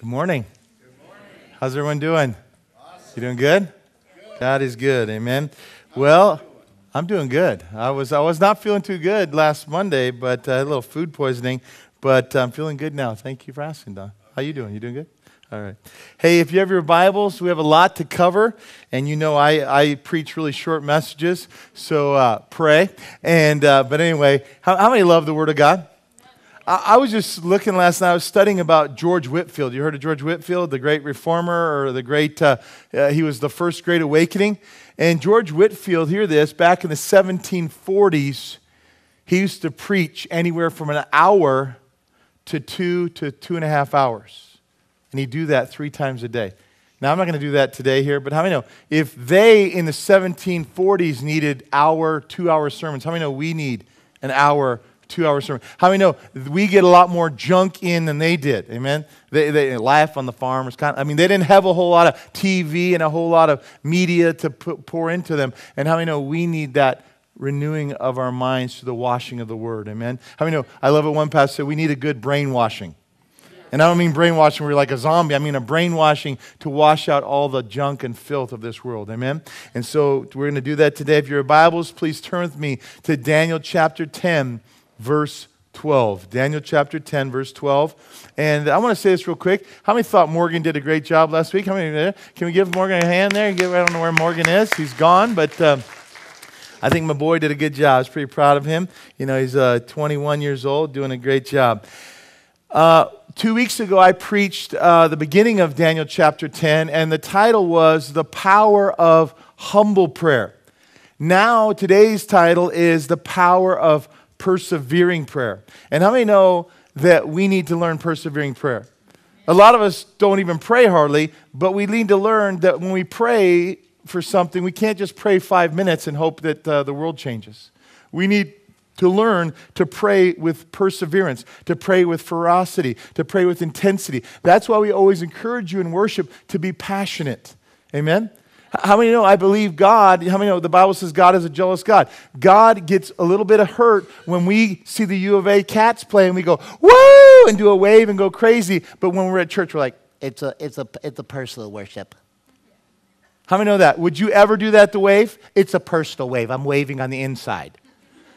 Good morning. Good morning. How's everyone doing? You doing good? God is good. Amen. Well, I'm doing good. I was I was not feeling too good last Monday, but uh, a little food poisoning, but I'm feeling good now. Thank you for asking, Don. How you doing? You doing good? All right. Hey, if you have your Bibles, we have a lot to cover, and you know I, I preach really short messages, so uh, pray. And uh, but anyway, how, how many love the Word of God? I, was just looking last night. I was studying about George Whitefield. You heard of George Whitefield, the great reformer, or the great? Uh, uh, he was the first Great Awakening. And George Whitefield, hear this, back in the 1740s, he used to preach anywhere from an hour to two to two and a half hours. And he'd do that three times a day. Now, I'm not going to do that today here, but how many know if they in the 1740s needed hour, two hour sermons, how many know we need an hour, two hour sermon. How many know we get a lot more junk in than they did? Amen. They, they laugh on the farmers. Kind of, I mean, they didn't have a whole lot of TV and a whole lot of media to put, pour into them. And how many know we need that renewing of our minds through the washing of the word? Amen. How many know? I love it. One pastor said we need a good brainwashing. And I don't mean brainwashing where you're like a zombie. I mean a brainwashing to wash out all the junk and filth of this world. Amen? And so we're going to do that today. If you're Bibles, please turn with me to Daniel chapter 10 verse 12. Daniel chapter 10, verse 12. And I want to say this real quick. How many thought Morgan did a great job last week? How many? Can we give Morgan a hand there? I don't know where Morgan is. He's gone, but um, I think my boy did a good job. I was pretty proud of him. You know, he's uh, 21 years old, doing a great job. Uh, two weeks ago, I preached uh, the beginning of Daniel chapter 10, and the title was The Power of Humble Prayer. Now, today's title is The Power of persevering prayer. And how many know that we need to learn persevering prayer? A lot of us don't even pray hardly, but we need to learn that when we pray for something, we can't just pray five minutes and hope that uh, the world changes. We need to learn to pray with perseverance, to pray with ferocity, to pray with intensity. That's why we always encourage you in worship to be passionate. Amen? How many know I believe God? How many know the Bible says God is a jealous God? God gets a little bit of hurt when we see the U of A cats play and we go, woo, and do a wave and go crazy. But when we're at church, we're like, it's a, it's a, it's a personal worship. How many know that? Would you ever do that to wave? It's a personal wave. I'm waving on the inside.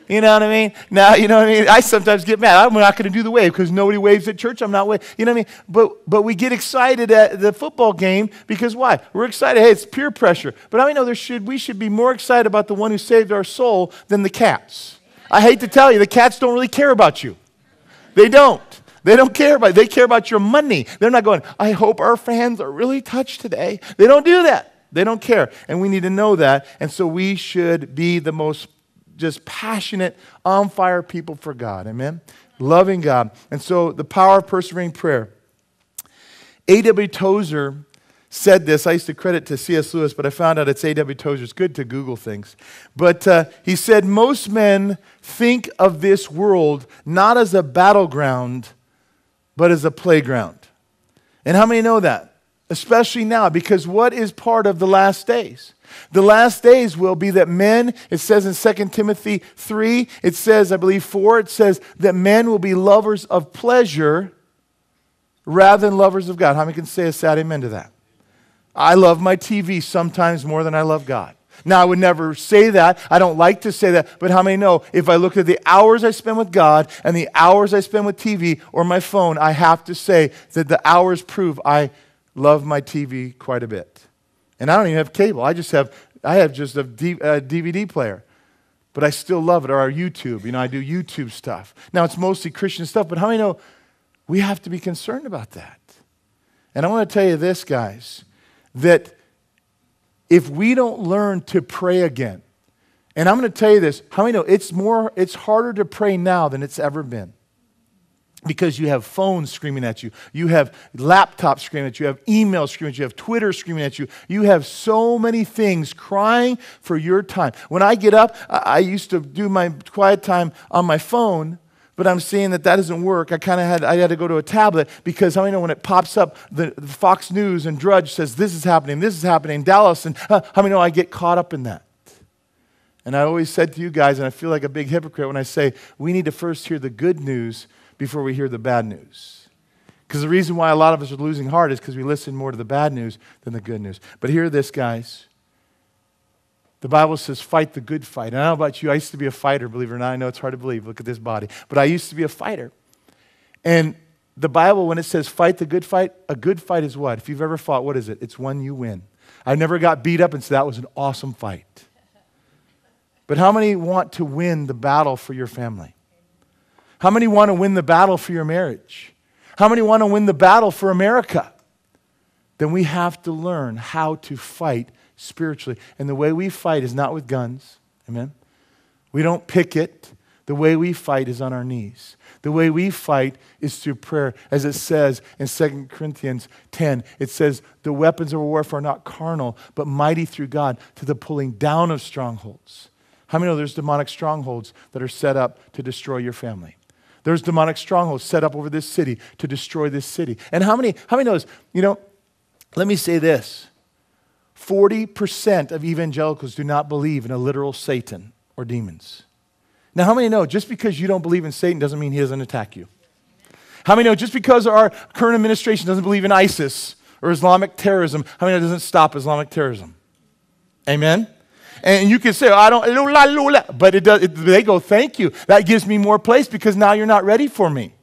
You know what I mean? Now, you know what I mean? I sometimes get mad. I'm not going to do the wave because nobody waves at church. I'm not waving. You know what I mean? But, but we get excited at the football game because why? We're excited. Hey, it's peer pressure. But I know there should, we should be more excited about the one who saved our soul than the cats. I hate to tell you, the cats don't really care about you. They don't. They don't care about They care about your money. They're not going, I hope our fans are really touched today. They don't do that. They don't care. And we need to know that. And so we should be the most just passionate, on fire people for God. Amen? Loving God. And so the power of persevering prayer. A.W. Tozer said this. I used to credit to C.S. Lewis, but I found out it's A.W. Tozer. It's good to Google things. But uh, he said, Most men think of this world not as a battleground, but as a playground. And how many know that? Especially now, because what is part of the last days? The last days will be that men, it says in 2 Timothy 3, it says, I believe 4, it says that men will be lovers of pleasure rather than lovers of God. How many can say a sad amen to that? I love my TV sometimes more than I love God. Now, I would never say that. I don't like to say that. But how many know if I look at the hours I spend with God and the hours I spend with TV or my phone, I have to say that the hours prove I love my TV quite a bit. And I don't even have cable. I just have, I have just a DVD player. But I still love it. Or our YouTube. You know, I do YouTube stuff. Now, it's mostly Christian stuff, but how many know we have to be concerned about that? And I want to tell you this, guys, that if we don't learn to pray again, and I'm going to tell you this, how many know it's more, it's harder to pray now than it's ever been because you have phones screaming at you, you have laptops screaming at you, you have emails screaming at you, you have Twitter screaming at you. You have so many things crying for your time. When I get up, I used to do my quiet time on my phone. But I'm seeing that that doesn't work. I kind of had I had to go to a tablet because how many know when it pops up, the, the, Fox News and Drudge says this is happening, this is happening, Dallas, and uh, how many know I get caught up in that? And I always said to you guys, and I feel like a big hypocrite when I say we need to first hear the good news before we hear the bad news. Because the reason why a lot of us are losing heart is because we listen more to the bad news than the good news. But hear this, guys. The Bible says, fight the good fight. And I don't know about you, I used to be a fighter, believe it or not. I know it's hard to believe. Look at this body. But I used to be a fighter. And the Bible, when it says fight the good fight, a good fight is what? If you've ever fought, what is it? It's one you win. I never got beat up and so that was an awesome fight. But how many want to win the battle for your family? How many want to win the battle for your marriage? How many want to win the battle for America? Then we have to learn how to fight spiritually. And the way we fight is not with guns. Amen? We don't picket. The way we fight is on our knees. The way we fight is through prayer. As it says in 2 Corinthians 10, it says, The weapons of warfare are not carnal, but mighty through God to the pulling down of strongholds. How many know there's demonic strongholds that are set up to destroy your family? There's demonic strongholds set up over this city to destroy this city. And how many, how many knows, you know, let me say this 40% of evangelicals do not believe in a literal Satan or demons. Now, how many know just because you don't believe in Satan doesn't mean he doesn't attack you? How many know just because our current administration doesn't believe in ISIS or Islamic terrorism, how many know it doesn't stop Islamic terrorism? Amen? And you can say, I don't, but it does, it, they go, thank you. That gives me more place because now you're not ready for me.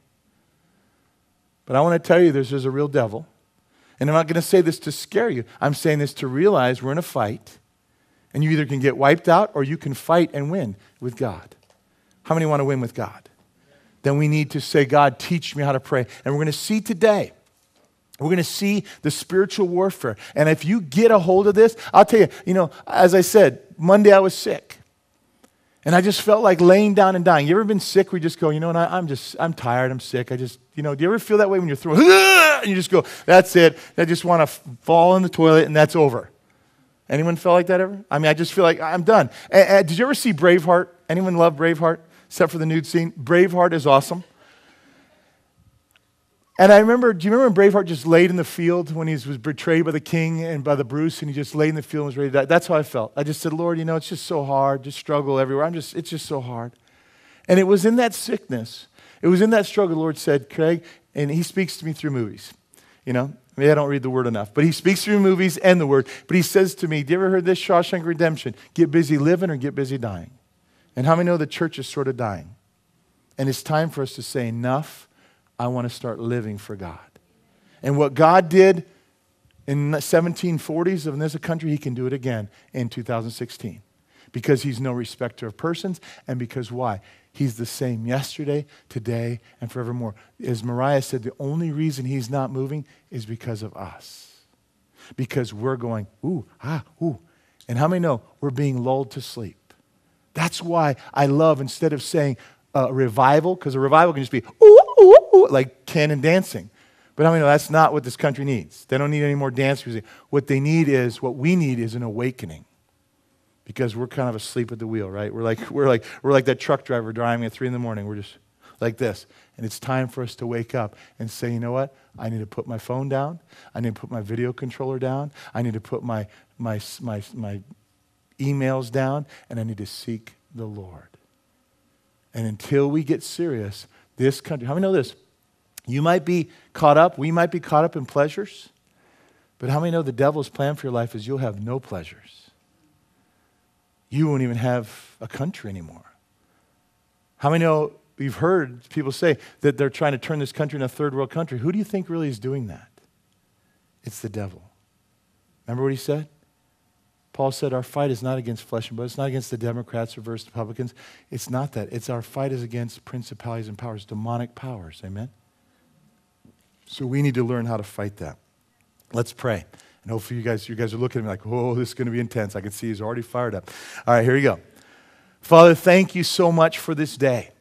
But I want to tell you there's, there's a real devil. And I'm not going to say this to scare you. I'm saying this to realize we're in a fight. And you either can get wiped out or you can fight and win with God. How many want to win with God? Then we need to say, God, teach me how to pray. And we're going to see today, we're going to see the spiritual warfare. And if you get a hold of this, I'll tell you, you know, as I said, Monday I was sick. And I just felt like laying down and dying. You ever been sick We just go, you know, and I, am just, I'm tired, I'm sick. I just, you know, do you ever feel that way when you're throwing, and you just go, that's it. I just want to fall in the toilet and that's over. Anyone felt like that ever? I mean, I just feel like I'm done. And, and did you ever see Braveheart? Anyone love Braveheart? except for the nude scene. Braveheart is awesome. And I remember, do you remember when Braveheart just laid in the field when he was betrayed by the king and by the Bruce, and he just laid in the field and was ready to die? That's how I felt. I just said, Lord, you know, it's just so hard, just struggle everywhere. I'm just, it's just so hard. And it was in that sickness, it was in that struggle, the Lord said, Craig, and he speaks to me through movies. You know, maybe I don't read the word enough, but he speaks through movies and the word. But he says to me, Do you ever heard this Shawshank Redemption? Get busy living or get busy dying. And how many know the church is sort of dying? And it's time for us to say, enough, I want to start living for God. And what God did in the 1740s in this country, he can do it again in 2016. Because he's no respecter of persons, and because why? He's the same yesterday, today, and forevermore. As Mariah said, the only reason he's not moving is because of us. Because we're going, ooh, ah, ooh. And how many know we're being lulled to sleep? That's why I love, instead of saying a revival, because a revival can just be, ooh, like canon dancing. But I mean, that's not what this country needs. They don't need any more dance music. What they need is, what we need is an awakening. Because we're kind of asleep at the wheel, right? We're like, we're like, we're like that truck driver driving at 3 in the morning. We're just like this. And it's time for us to wake up and say, you know what? I need to put my phone down. I need to put my video controller down. I need to put my, my, my, my emails down, and I need to seek the Lord. And until we get serious, this country, how many know this? You might be caught up, we might be caught up in pleasures, but how many know the devil's plan for your life is you'll have no pleasures? You won't even have a country anymore. How many know you've heard people say that they're trying to turn this country into a third world country? Who do you think really is doing that? It's the devil. Remember what he said? Paul said, Our fight is not against flesh and blood. It's not against the Democrats or versus Republicans. It's not that. It's our fight is against principalities and powers, demonic powers. Amen? So we need to learn how to fight that. Let's pray. And hopefully you guys, you guys are looking at me like, oh, this is going to be intense. I can see he's already fired up. All right, here we go. Father, thank you so much for this day.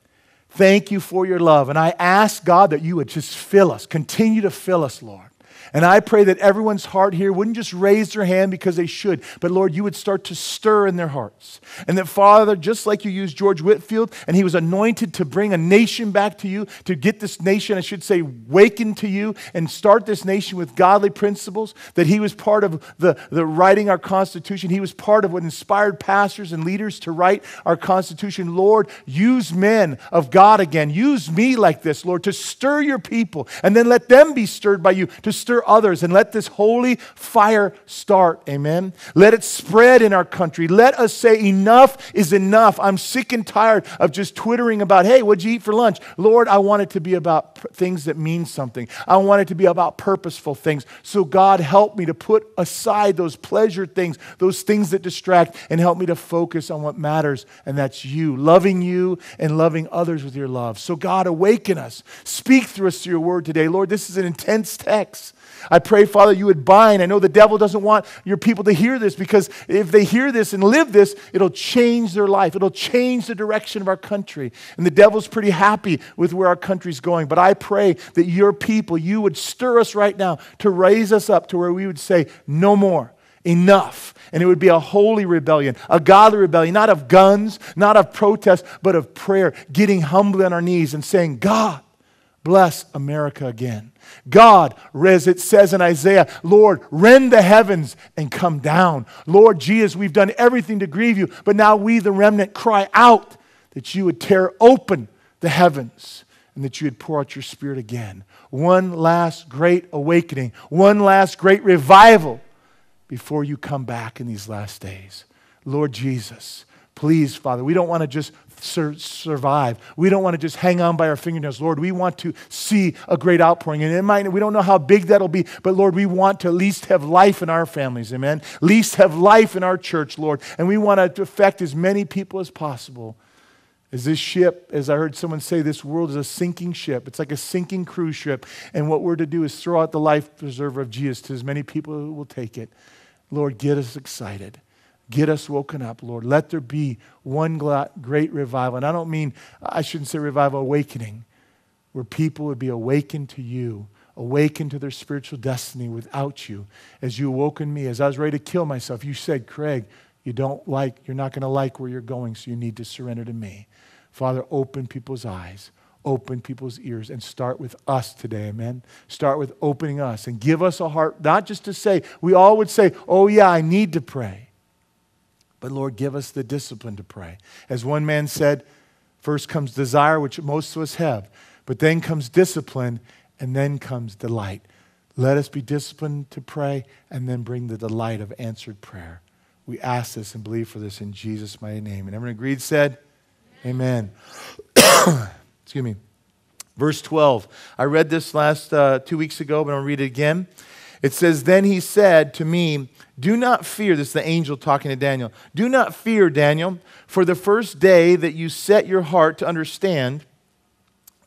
Thank you for your love. And I ask God that you would just fill us, continue to fill us, Lord. And I pray that everyone's heart here wouldn't just raise their hand because they should, but Lord, you would start to stir in their hearts. And that, Father, just like you used George Whitefield, and he was anointed to bring a nation back to you, to get this nation, I should say, wakened to you, and start this nation with godly principles, that he was part of the, the writing our Constitution. He was part of what inspired pastors and leaders to write our Constitution. Lord, use men of God again. Use me like this, Lord, to stir your people, and then let them be stirred by you, to stir others, and let this holy fire start. Amen. Let it spread in our country. Let us say, enough is enough. I'm sick and tired of just twittering about, hey, what'd you eat for lunch? Lord, I want it to be about things that mean something. I want it to be about purposeful things. So, God, help me to put aside those pleasure things, those things that distract, and help me to focus on what matters, and that's you, loving you and loving others with your love. So, God, awaken us. Speak through us through your word today. Lord, this is an intense text. I pray, Father, you would bind. I know the devil doesn't want your people to hear this because if they hear this and live this, it'll change their life. It'll change the direction of our country. And the devil's pretty happy with where our country's going. But I pray that your people, you would stir us right now to raise us up to where we would say, no more. Enough. And it would be a holy rebellion, a godly rebellion, not of guns, not of protest, but of prayer, getting humbly on our knees and saying, God, bless America again. God, as it says in Isaiah, Lord, rend the heavens and come down. Lord Jesus, we've done everything to grieve you, but now we, the remnant, cry out that you would tear open the heavens and that you would pour out your spirit again. One last great awakening, one last great revival before you come back in these last days. Lord Jesus, please, Father, we don't want to just sur- survive. We don't want to just hang on by our fingernails. Lord, we want to see a great outpouring. And it might, we don't know how big that'll be, but Lord, we want to at least have life in our families. Amen. At least have life in our church, Lord. And we want to affect as many people as possible. As this ship, as I heard someone say, this world is a sinking ship. It's like a sinking cruise ship. And what we're to do is throw out the life preserver of Jesus to as many people who will take it. Lord, get us excited. Get us woken up, Lord. Let there be one great revival. And I don't mean, I shouldn't say revival, awakening, where people would be awakened to you, awakened to their spiritual destiny without you. As you awoken me, as I was ready to kill myself, you said, Craig, you don't like, you're not going to like where you're going, so you need to surrender to me. Father, open people's eyes, open people's ears, and start with us today, amen? Start with opening us and give us a heart, not just to say, we all would say, oh, yeah, I need to pray. But Lord, give us the discipline to pray. As one man said, first comes desire, which most of us have, but then comes discipline, and then comes delight. Let us be disciplined to pray and then bring the delight of answered prayer. We ask this and believe for this in Jesus' mighty name. And everyone agreed said, Amen. Amen. Excuse me. Verse 12. I read this last uh, two weeks ago, but I'll read it again. It says, Then he said to me, Do not fear. This is the angel talking to Daniel. Do not fear, Daniel, for the first day that you set your heart to understand.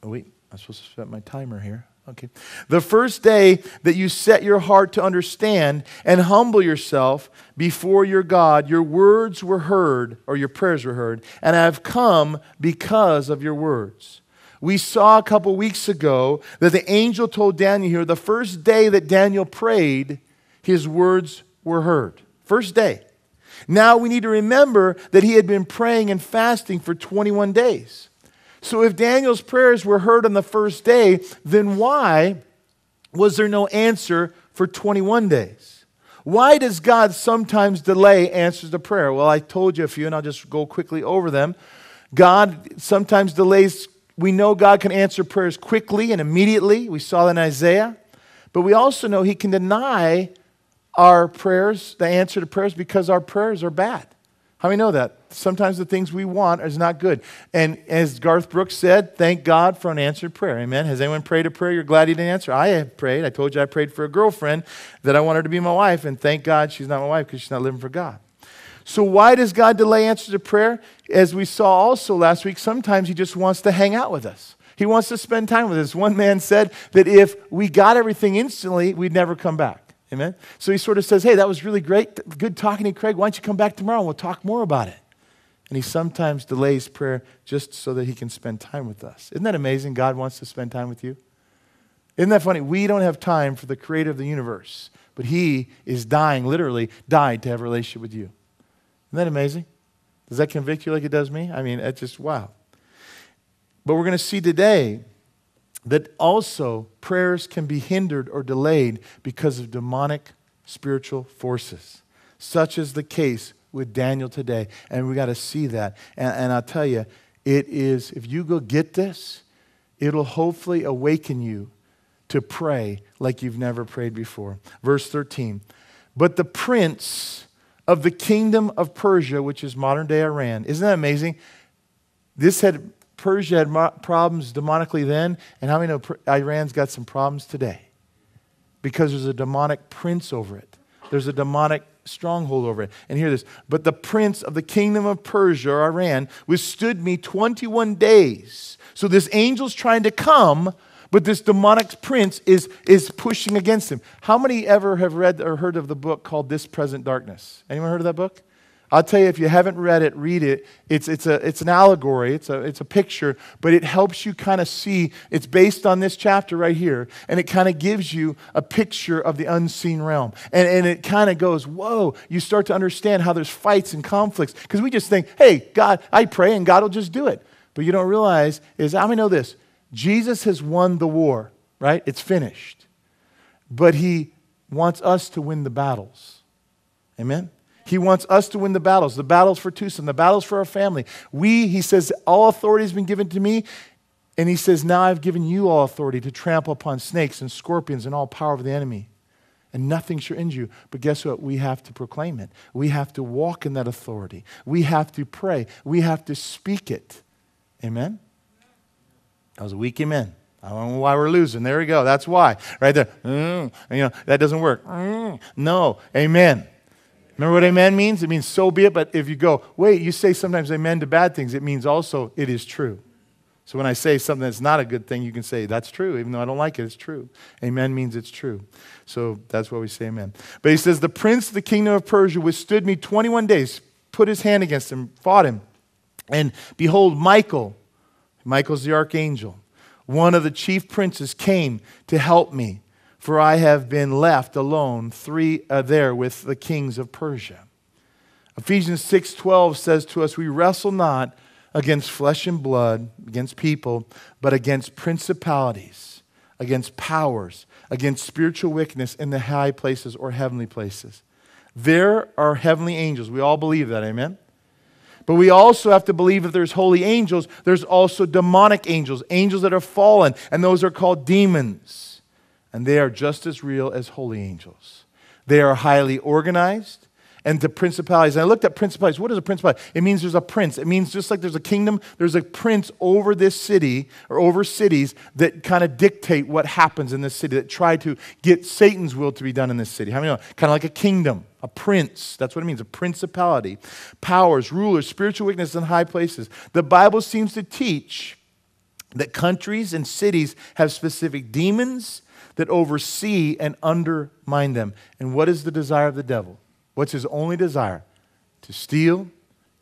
Oh, wait, I'm supposed to set my timer here. Okay. The first day that you set your heart to understand and humble yourself before your God, your words were heard, or your prayers were heard, and I have come because of your words. We saw a couple weeks ago that the angel told Daniel here the first day that Daniel prayed, his words were heard. First day. Now we need to remember that he had been praying and fasting for 21 days. So if Daniel's prayers were heard on the first day, then why was there no answer for 21 days? Why does God sometimes delay answers to prayer? Well, I told you a few, and I'll just go quickly over them. God sometimes delays we know God can answer prayers quickly and immediately. We saw that in Isaiah. But we also know He can deny our prayers, the answer to prayers, because our prayers are bad. How many know that? Sometimes the things we want is not good. And as Garth Brooks said, thank God for an answered prayer. Amen. Has anyone prayed a prayer you're glad he didn't answer? I have prayed. I told you I prayed for a girlfriend that I wanted to be my wife, and thank God she's not my wife because she's not living for God. So, why does God delay answers to prayer? As we saw also last week, sometimes He just wants to hang out with us. He wants to spend time with us. One man said that if we got everything instantly, we'd never come back. Amen? So he sort of says, Hey, that was really great. Good talking to you, Craig. Why don't you come back tomorrow and we'll talk more about it? And he sometimes delays prayer just so that he can spend time with us. Isn't that amazing? God wants to spend time with you. Isn't that funny? We don't have time for the creator of the universe, but he is dying, literally died to have a relationship with you. Isn't that amazing? Does that convict you like it does me? I mean, it's just wow. But we're going to see today that also prayers can be hindered or delayed because of demonic spiritual forces. Such is the case with Daniel today. And we got to see that. And, and I'll tell you, it is, if you go get this, it'll hopefully awaken you to pray like you've never prayed before. Verse 13. But the prince of the kingdom of Persia, which is modern day Iran, isn't that amazing? This had Persia had problems demonically then, and how many know Iran's got some problems today? Because there's a demonic prince over it. There's a demonic stronghold over it. And hear this. But the prince of the kingdom of Persia, or Iran, withstood me 21 days. So this angel's trying to come, but this demonic prince is, is pushing against him. How many ever have read or heard of the book called This Present Darkness? Anyone heard of that book? I'll tell you, if you haven't read it, read it. It's, it's, a, it's an allegory, it's a, it's a picture, but it helps you kind of see. It's based on this chapter right here, and it kind of gives you a picture of the unseen realm. And, and it kind of goes, whoa, you start to understand how there's fights and conflicts. Because we just think, hey, God, I pray and God will just do it. But you don't realize is, how many know this? Jesus has won the war, right? It's finished. But he wants us to win the battles. Amen? He wants us to win the battles, the battles for Tucson, the battles for our family. We, he says, all authority has been given to me. And he says, now I've given you all authority to trample upon snakes and scorpions and all power of the enemy. And nothing shall injure you. But guess what? We have to proclaim it. We have to walk in that authority. We have to pray. We have to speak it. Amen? That was a weak amen. I don't know why we're losing. There we go. That's why. Right there. Mm, you know, that doesn't work. Mm, no. Amen. Remember what amen means? It means so be it. But if you go, wait, you say sometimes amen to bad things, it means also it is true. So when I say something that's not a good thing, you can say that's true, even though I don't like it, it's true. Amen means it's true. So that's why we say amen. But he says, The prince of the kingdom of Persia withstood me 21 days, put his hand against him, fought him. And behold, Michael, Michael's the archangel, one of the chief princes, came to help me for I have been left alone three uh, there with the kings of Persia. Ephesians 6:12 says to us we wrestle not against flesh and blood, against people, but against principalities, against powers, against spiritual wickedness in the high places or heavenly places. There are heavenly angels. We all believe that, amen? But we also have to believe that there's holy angels, there's also demonic angels, angels that are fallen, and those are called demons and they are just as real as holy angels. They are highly organized. And the principalities, and I looked at principalities. What is a principality? It means there's a prince. It means just like there's a kingdom, there's a prince over this city or over cities that kind of dictate what happens in this city, that try to get Satan's will to be done in this city. How many know? Kind of like a kingdom, a prince. That's what it means, a principality. Powers, rulers, spiritual weakness in high places. The Bible seems to teach that countries and cities have specific demons that oversee and undermine them. And what is the desire of the devil? What's his only desire? To steal,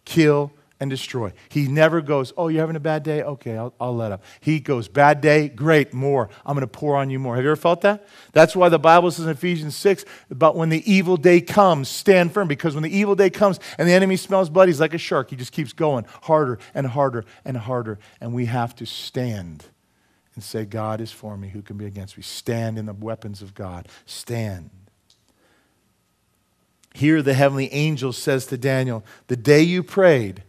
kill, and destroy. He never goes, Oh, you're having a bad day? Okay, I'll, I'll let up. He goes, Bad day? Great, more. I'm going to pour on you more. Have you ever felt that? That's why the Bible says in Ephesians 6 about when the evil day comes, stand firm. Because when the evil day comes and the enemy smells blood, he's like a shark. He just keeps going harder and harder and harder. And we have to stand and say, God is for me. Who can be against me? Stand in the weapons of God. Stand. Here, the heavenly angel says to Daniel, The day you prayed,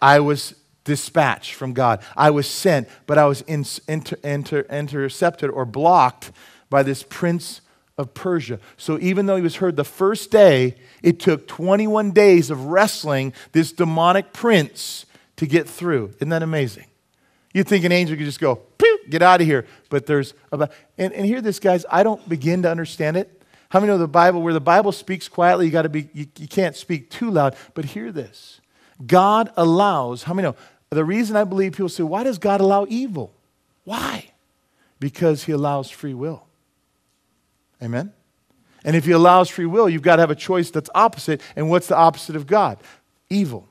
I was dispatched from God. I was sent, but I was in, inter, inter, intercepted or blocked by this prince of Persia. So even though he was heard the first day, it took 21 days of wrestling this demonic prince to get through. Isn't that amazing? You'd think an angel could just go, get out of here. But there's about, and, and here this, guys, I don't begin to understand it. How many know the Bible, where the Bible speaks quietly, you got to be, you, you can't speak too loud. But hear this God allows, how many know? The reason I believe people say, why does God allow evil? Why? Because he allows free will. Amen? And if he allows free will, you've got to have a choice that's opposite. And what's the opposite of God? Evil.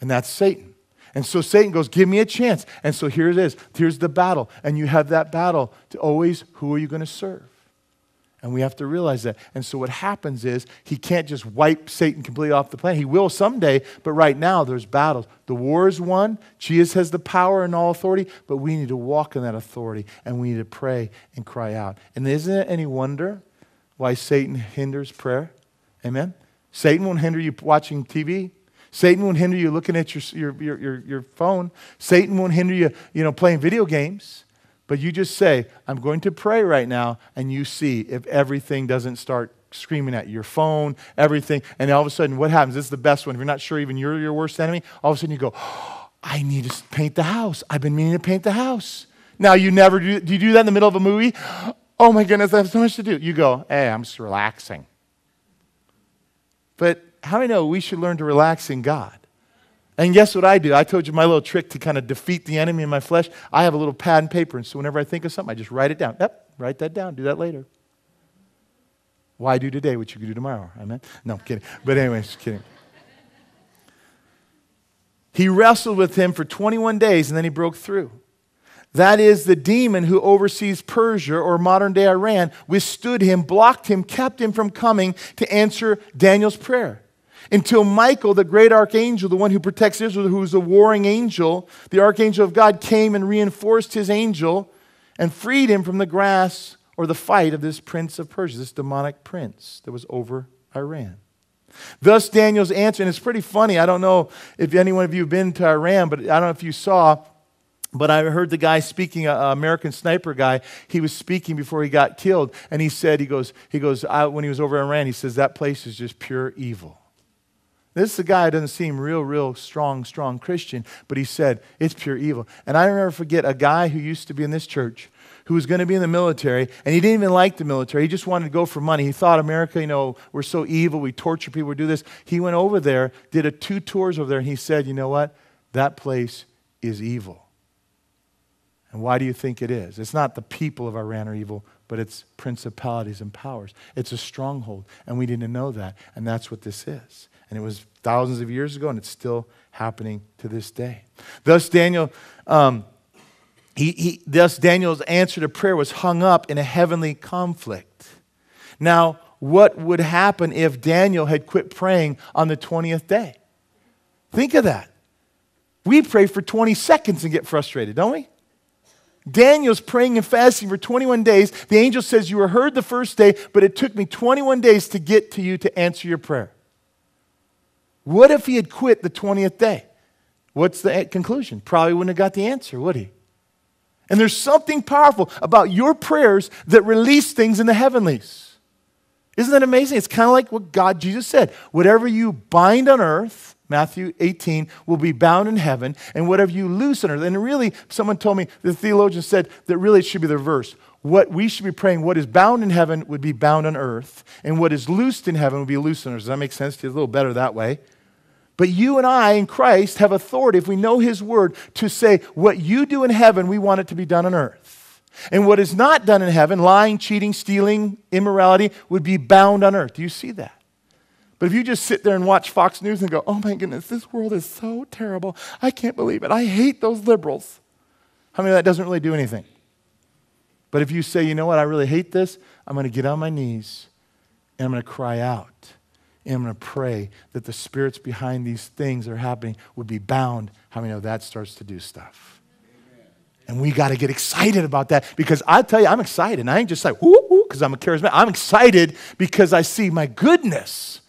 And that's Satan. And so Satan goes, Give me a chance. And so here it is. Here's the battle. And you have that battle to always, who are you going to serve? And we have to realize that. And so what happens is he can't just wipe Satan completely off the planet. He will someday, but right now there's battles. The war is won. Jesus has the power and all authority, but we need to walk in that authority and we need to pray and cry out. And isn't it any wonder why Satan hinders prayer? Amen? Satan won't hinder you watching TV. Satan won't hinder you looking at your, your, your, your, phone. Satan won't hinder you, you know, playing video games. But you just say, I'm going to pray right now, and you see if everything doesn't start screaming at your phone, everything. And all of a sudden, what happens? This is the best one. If you're not sure even you're your worst enemy, all of a sudden you go, oh, I need to paint the house. I've been meaning to paint the house. Now, you never do, do you do that in the middle of a movie? Oh my goodness, I have so much to do. You go, hey, I'm just relaxing. But how many know we should learn to relax in God? And guess what I do? I told you my little trick to kind of defeat the enemy in my flesh. I have a little pad and paper, and so whenever I think of something, I just write it down. Yep, write that down. Do that later. Why do today what you can do tomorrow? Amen? No, I'm kidding. But anyway, just kidding. He wrestled with him for 21 days, and then he broke through. That is, the demon who oversees Persia or modern day Iran withstood him, blocked him, kept him from coming to answer Daniel's prayer until Michael, the great archangel, the one who protects Israel, who is a warring angel, the archangel of God, came and reinforced his angel and freed him from the grass or the fight of this prince of Persia, this demonic prince that was over Iran. Thus, Daniel's answer, and it's pretty funny. I don't know if any one of you have been to Iran, but I don't know if you saw. But I heard the guy speaking, an American sniper guy, he was speaking before he got killed. And he said, he goes, he goes when he was over in Iran, he says, that place is just pure evil. This is a guy who doesn't seem real, real strong, strong Christian, but he said, it's pure evil. And I never forget a guy who used to be in this church who was going to be in the military, and he didn't even like the military. He just wanted to go for money. He thought America, you know, we're so evil, we torture people, we do this. He went over there, did a two tours over there, and he said, you know what? That place is evil. And why do you think it is? It's not the people of Iran are evil, but it's principalities and powers. It's a stronghold, and we didn't know that, and that's what this is. And it was thousands of years ago, and it's still happening to this day. Thus, Daniel. Um, he, he, thus, Daniel's answer to prayer was hung up in a heavenly conflict. Now, what would happen if Daniel had quit praying on the 20th day? Think of that. We pray for 20 seconds and get frustrated, don't we? Daniel's praying and fasting for 21 days. The angel says, You were heard the first day, but it took me 21 days to get to you to answer your prayer. What if he had quit the 20th day? What's the conclusion? Probably wouldn't have got the answer, would he? And there's something powerful about your prayers that release things in the heavenlies. Isn't that amazing? It's kind of like what God, Jesus said whatever you bind on earth, Matthew 18, will be bound in heaven, and whatever you loose on earth. And really, someone told me, the theologian said that really it should be the reverse. What we should be praying, what is bound in heaven would be bound on earth, and what is loosed in heaven would be loosed on earth. Does that make sense to you? a little better that way. But you and I in Christ have authority, if we know His word, to say, what you do in heaven, we want it to be done on earth. And what is not done in heaven, lying, cheating, stealing, immorality, would be bound on earth. Do you see that? But if you just sit there and watch Fox News and go, oh my goodness, this world is so terrible. I can't believe it. I hate those liberals. How I many that doesn't really do anything? But if you say, you know what, I really hate this, I'm going to get on my knees and I'm going to cry out and I'm going to pray that the spirits behind these things that are happening would be bound. How many know that starts to do stuff? And we got to get excited about that because I tell you, I'm excited. And I ain't just like, whoo, whoo, because I'm a charismatic. I'm excited because I see my goodness.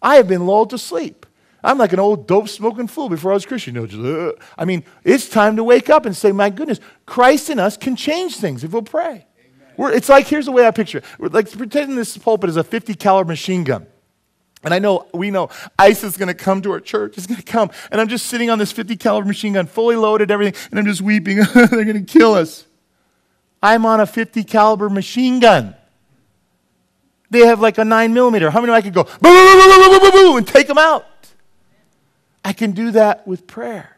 I have been lulled to sleep. I'm like an old dope smoking fool before I was Christian. You know, just, uh, I mean, it's time to wake up and say, my goodness, Christ in us can change things if we'll pray. it's like, here's the way I picture it. We're like pretending this pulpit is a 50 caliber machine gun. And I know, we know ICE is going to come to our church. It's going to come. And I'm just sitting on this 50 caliber machine gun, fully loaded, everything, and I'm just weeping. They're going to kill us. I'm on a 50 caliber machine gun. They have like a nine millimeter. How many I could go boo, boo, boo, boo, and take them out? I can do that with prayer.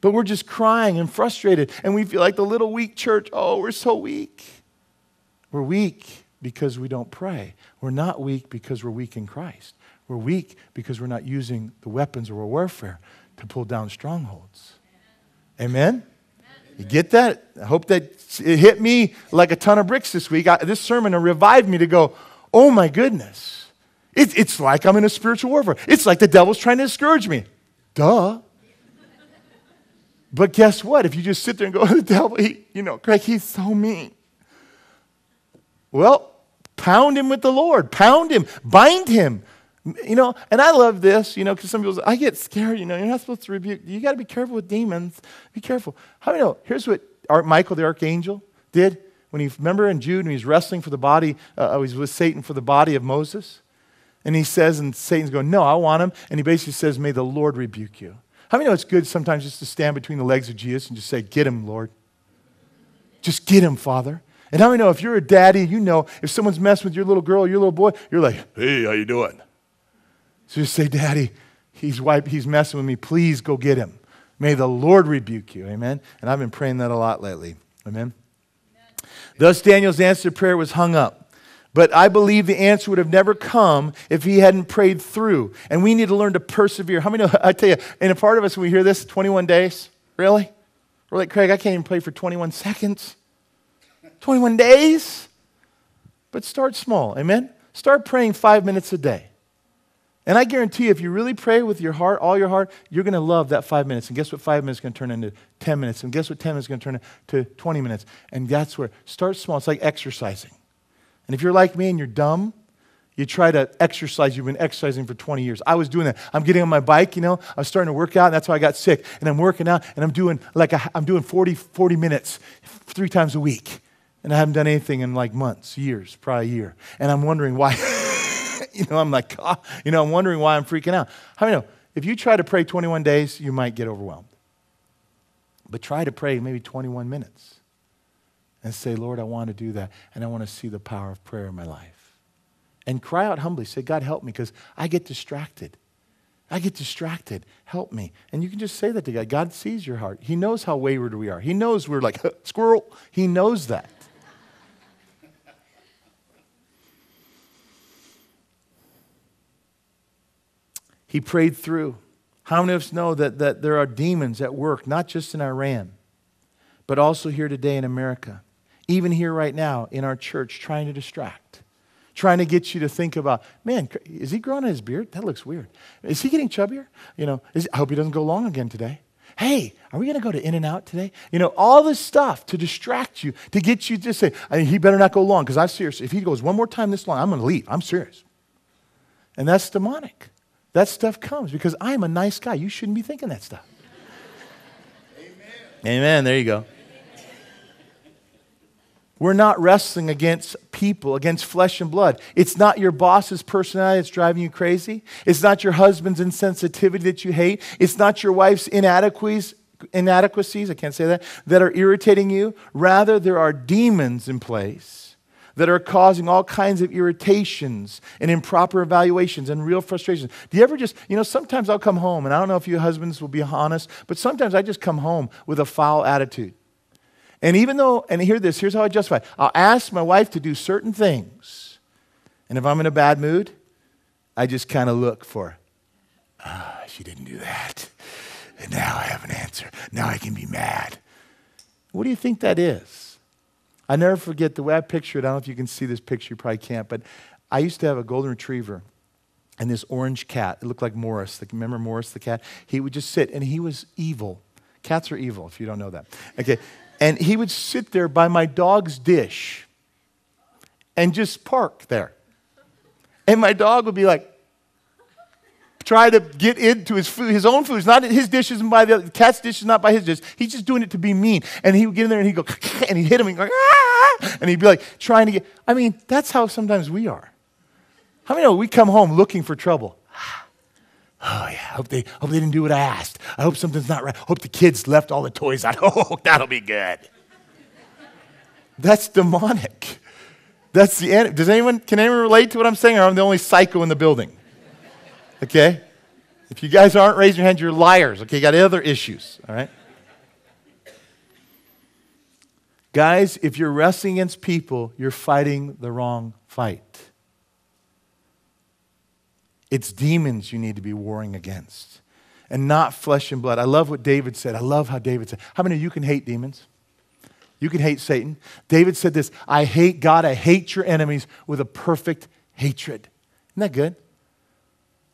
But we're just crying and frustrated, and we feel like the little weak church. Oh, we're so weak. We're weak because we don't pray. We're not weak because we're weak in Christ. We're weak because we're not using the weapons of our warfare to pull down strongholds. Amen? You get that? I hope that it hit me like a ton of bricks this week. I, this sermon revived me to go, oh my goodness. It, it's like I'm in a spiritual warfare. It's like the devil's trying to discourage me. Duh. But guess what? If you just sit there and go, the devil, he, you know, Craig, he's so mean. Well, pound him with the Lord, pound him, bind him. You know, and I love this, you know, because some people say, I get scared, you know, you're not supposed to rebuke. You got to be careful with demons. Be careful. How you know? Here's what Michael the archangel did when he, remember in Jude, when he's wrestling for the body, uh, uh, he's with Satan for the body of Moses? And he says, and Satan's going, No, I want him. And he basically says, May the Lord rebuke you. How many know it's good sometimes just to stand between the legs of Jesus and just say, Get him, Lord? Just get him, Father. And how many know if you're a daddy, you know if someone's messing with your little girl your little boy, you're like, Hey, how you doing? So just say, Daddy, he's, wipe, he's messing with me. Please go get him. May the Lord rebuke you. Amen. And I've been praying that a lot lately. Amen. Thus, Daniel's answer to prayer was hung up. But I believe the answer would have never come if he hadn't prayed through. And we need to learn to persevere. How many know? I tell you, and a part of us, when we hear this, 21 days? Really? We're like, Craig, I can't even pray for 21 seconds. 21 days? But start small. Amen? Start praying five minutes a day. And I guarantee you, if you really pray with your heart, all your heart, you're going to love that five minutes. And guess what? Five minutes is going to turn into 10 minutes. And guess what? 10 minutes is going to turn into 20 minutes. And that's where, start small. It's like exercising. And if you're like me and you're dumb, you try to exercise. You've been exercising for 20 years. I was doing that. I'm getting on my bike, you know. I was starting to work out, and that's how I got sick. And I'm working out, and I'm doing like i am doing 40, 40 minutes three times a week. And I haven't done anything in like months, years, probably a year. And I'm wondering why. you know, I'm like, oh, you know, I'm wondering why I'm freaking out. How many know? If you try to pray 21 days, you might get overwhelmed. But try to pray maybe 21 minutes and say, Lord, I want to do that, and I want to see the power of prayer in my life. And cry out humbly. Say, God, help me, because I get distracted. I get distracted. Help me. And you can just say that to God. God sees your heart. He knows how wayward we are. He knows we're like, squirrel. He knows that. He prayed through. How many of us know that, that there are demons at work, not just in Iran, but also here today in America, even here right now in our church, trying to distract, trying to get you to think about, man, is he growing his beard? That looks weird. Is he getting chubbier? You know, is, I hope he doesn't go long again today. Hey, are we going to go to In-N-Out today? You know, all this stuff to distract you, to get you to say, he better not go long because I'm serious. If he goes one more time this long, I'm going to leave. I'm serious. And that's demonic. That stuff comes because I'm a nice guy. You shouldn't be thinking that stuff. Amen. Amen. There you go. We're not wrestling against people, against flesh and blood. It's not your boss's personality that's driving you crazy. It's not your husband's insensitivity that you hate. It's not your wife's inadequacies, inadequacies, I can't say that, that are irritating you. Rather, there are demons in place that are causing all kinds of irritations and improper evaluations and real frustrations. Do you ever just, you know, sometimes I'll come home, and I don't know if you husbands will be honest, but sometimes I just come home with a foul attitude. And even though, and hear this, here's how I justify it. I'll ask my wife to do certain things. And if I'm in a bad mood, I just kind of look for, ah, she didn't do that. And now I have an answer. Now I can be mad. What do you think that is? I never forget the way I picture it. I don't know if you can see this picture, you probably can't, but I used to have a golden retriever and this orange cat. It looked like Morris. Like, remember Morris the cat? He would just sit and he was evil. Cats are evil, if you don't know that. Okay. And he would sit there by my dog's dish and just park there. And my dog would be like, try to get into his food, his own food. It's not his dish isn't by the, the cat's dish is not by his dish. He's just doing it to be mean. And he would get in there and he'd go and he'd hit him and he'd go, ah! and he'd be like trying to get. I mean, that's how sometimes we are. How many know we come home looking for trouble? Oh yeah, hope they hope they didn't do what I asked. I hope something's not right. Hope the kids left all the toys out. Oh, that'll be good. That's demonic. That's the end. Does anyone can anyone relate to what I'm saying, or I'm the only psycho in the building? Okay? If you guys aren't raising your hands, you're liars. Okay, you got other issues, all right? Guys, if you're wrestling against people, you're fighting the wrong fight. It's demons you need to be warring against. and not flesh and blood. I love what David said. I love how David said. How many of you can hate demons? You can hate Satan. David said this I hate God, I hate your enemies with a perfect hatred. Isn't that good?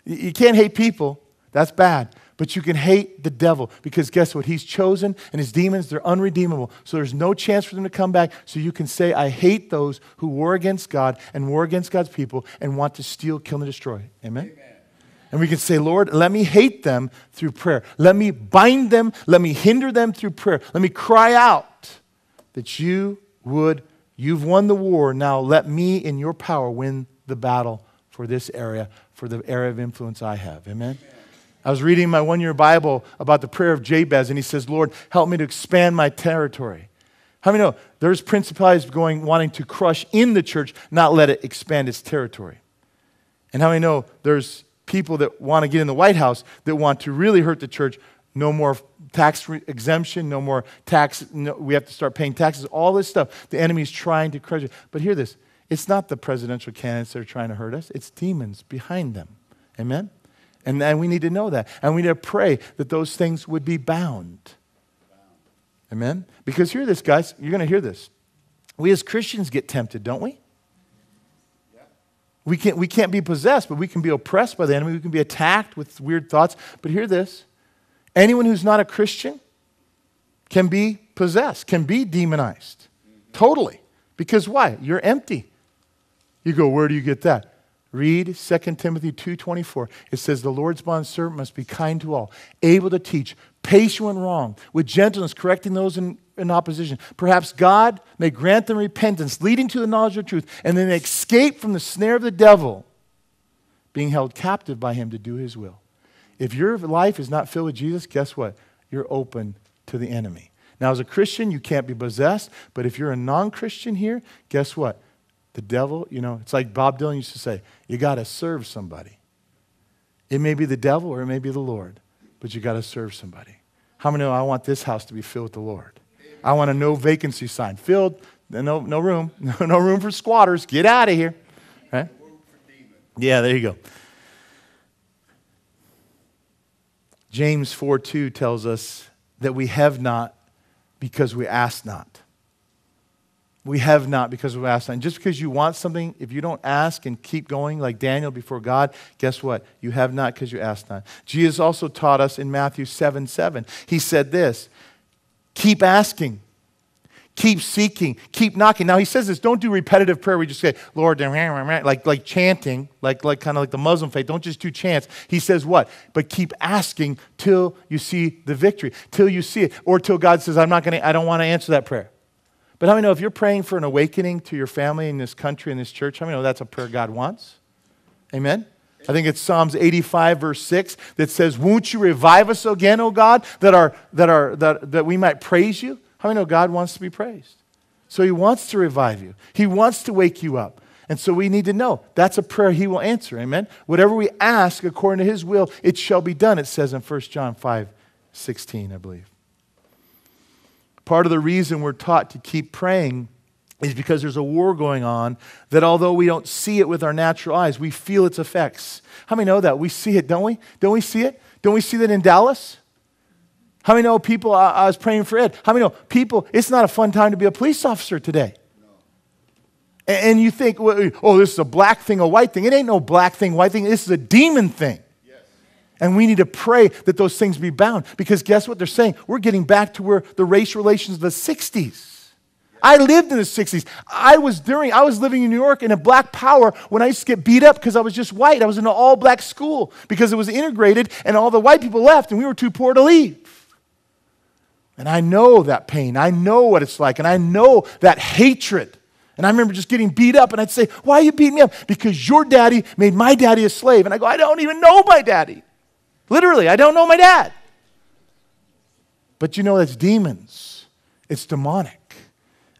You can't hate people, that's bad. But you can hate the devil because guess what? He's chosen and his demons, they're unredeemable. So there's no chance for them to come back. So you can say, I hate those who war against God and war against God's people and want to steal, kill, and destroy. Amen? Amen. And we can say, Lord, let me hate them through prayer. Let me bind them. Let me hinder them through prayer. Let me cry out that you would, you've won the war. Now let me, in your power, win the battle for this area, for the area of influence I have. Amen? I was reading my one year Bible about the prayer of Jabez, and he says, Lord, help me to expand my territory. How many know there's principalities going, wanting to crush in the church, not let it expand its territory? And how many know there's people that want to get in the White House that want to really hurt the church? No more tax exemption, no more tax, no, we have to start paying taxes, all this stuff. The enemy's trying to crush it. But hear this it's not the presidential candidates that are trying to hurt us, it's demons behind them. Amen? And, and we need to know that. And we need to pray that those things would be bound. Amen? Because hear this, guys. You're going to hear this. We as Christians get tempted, don't we? We can't, we can't be possessed, but we can be oppressed by the enemy. We can be attacked with weird thoughts. But hear this anyone who's not a Christian can be possessed, can be demonized. Totally. Because why? You're empty. You go, where do you get that? Read 2 Timothy 2.24. It says, The Lord's bondservant must be kind to all, able to teach, patient when wrong, with gentleness, correcting those in, in opposition. Perhaps God may grant them repentance, leading to the knowledge of truth, and then escape from the snare of the devil, being held captive by him to do his will. If your life is not filled with Jesus, guess what? You're open to the enemy. Now, as a Christian, you can't be possessed, but if you're a non Christian here, guess what? The devil, you know, it's like Bob Dylan used to say, you got to serve somebody. It may be the devil or it may be the Lord, but you got to serve somebody. How many know I want this house to be filled with the Lord? I want a no vacancy sign. Filled, no, no room, no, room for squatters. Get out of here. Right? Yeah, there you go. James 4 2 tells us that we have not because we ask not we have not because we've asked not. And just because you want something, if you don't ask and keep going like Daniel before God, guess what? You have not because you asked not. Jesus also taught us in Matthew 7 7. He said this keep asking, keep seeking, keep knocking. Now he says this, don't do repetitive prayer. We just say, Lord, like, like chanting, like, like kind of like the Muslim faith. Don't just do chants. He says what? But keep asking till you see the victory, till you see it, or till God says, I'm not going to, I don't want to answer that prayer. But how many know if you're praying for an awakening to your family in this country, in this church, how many know that's a prayer God wants? Amen? I think it's Psalms 85, verse 6, that says, Won't you revive us again, O God, that, our, that, our, that, that we might praise you? How many know God wants to be praised? So he wants to revive you, he wants to wake you up. And so we need to know that's a prayer he will answer. Amen? Whatever we ask according to his will, it shall be done, it says in 1 John 5, 16, I believe. Part of the reason we're taught to keep praying is because there's a war going on that although we don't see it with our natural eyes, we feel its effects. How many know that? We see it, don't we? Don't we see it? Don't we see that in Dallas? How many know people? I, I was praying for Ed. How many know people? It's not a fun time to be a police officer today. And, and you think, oh, this is a black thing, a white thing. It ain't no black thing, white thing. This is a demon thing. And we need to pray that those things be bound. Because guess what they're saying? We're getting back to where the race relations of the 60s. I lived in the 60s. I was during, I was living in New York in a black power when I used to get beat up because I was just white. I was in an all black school because it was integrated and all the white people left and we were too poor to leave. And I know that pain. I know what it's like. And I know that hatred. And I remember just getting beat up and I'd say, Why are you beating me up? Because your daddy made my daddy a slave. And I go, I don't even know my daddy. Literally, I don't know my dad. But you know, that's demons, it's demonic.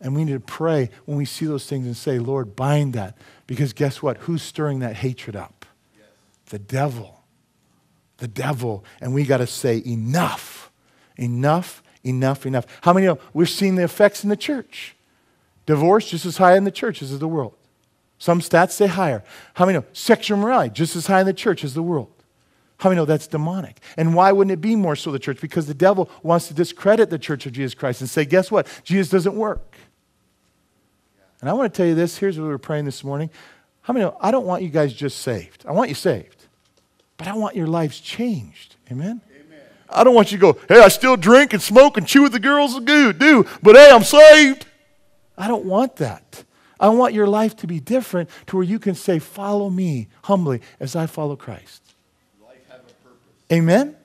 And we need to pray when we see those things and say, Lord, bind that. Because guess what? Who's stirring that hatred up? Yes. The devil. The devil. And we got to say, enough. Enough, enough, enough. How many know we're seeing the effects in the church? Divorce just as high in the church as in the world. Some stats say higher. How many know sexual morality just as high in the church as the world? How many know that's demonic? And why wouldn't it be more so the church? Because the devil wants to discredit the church of Jesus Christ and say, guess what? Jesus doesn't work. And I want to tell you this. Here's what we were praying this morning. How many know? I don't want you guys just saved. I want you saved. But I want your lives changed. Amen? Amen. I don't want you to go, hey, I still drink and smoke and chew with the girls and do, but hey, I'm saved. I don't want that. I want your life to be different to where you can say, Follow me humbly as I follow Christ. Amen? Amen?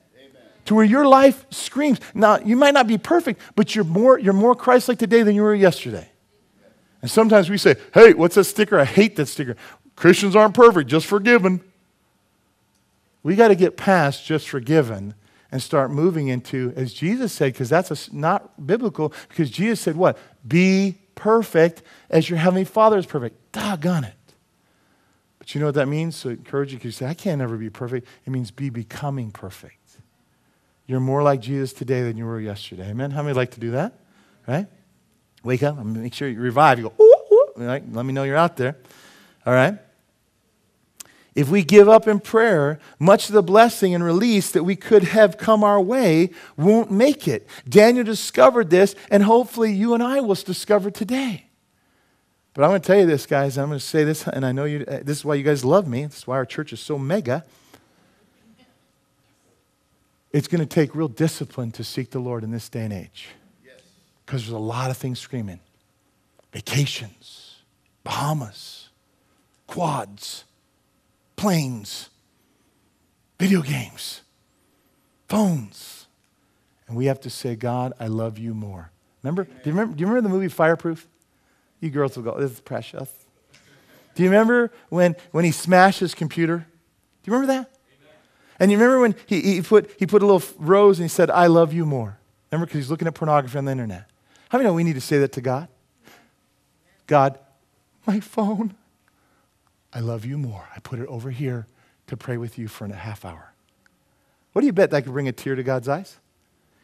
To where your life screams. Now, you might not be perfect, but you're more, you're more Christ like today than you were yesterday. And sometimes we say, Hey, what's that sticker? I hate that sticker. Christians aren't perfect, just forgiven. We got to get past just forgiven and start moving into, as Jesus said, because that's a, not biblical, because Jesus said, What? Be perfect as your heavenly Father is perfect. Doggone it. But you know what that means? So encourage you because you say, I can't ever be perfect. It means be becoming perfect. You're more like Jesus today than you were yesterday. Amen? How many like to do that? Right? Wake up make sure you revive. You go, ooh, ooh. Right? let me know you're out there. All right? If we give up in prayer, much of the blessing and release that we could have come our way won't make it. Daniel discovered this, and hopefully you and I will discover today. But I'm going to tell you this, guys. I'm going to say this, and I know you, uh, this is why you guys love me. This is why our church is so mega. It's going to take real discipline to seek the Lord in this day and age. Because there's a lot of things screaming vacations, Bahamas, quads planes, video games, phones. And we have to say, God, I love you more. Remember? Do you remember, do you remember the movie Fireproof? You girls will go, this is precious. Do you remember when, when he smashed his computer? Do you remember that? And you remember when he, he, put, he put a little rose and he said, I love you more? Remember, because he's looking at pornography on the internet. How many know we need to say that to God? God, my phone. I love you more. I put it over here to pray with you for a half hour. What do you bet that could bring a tear to God's eyes?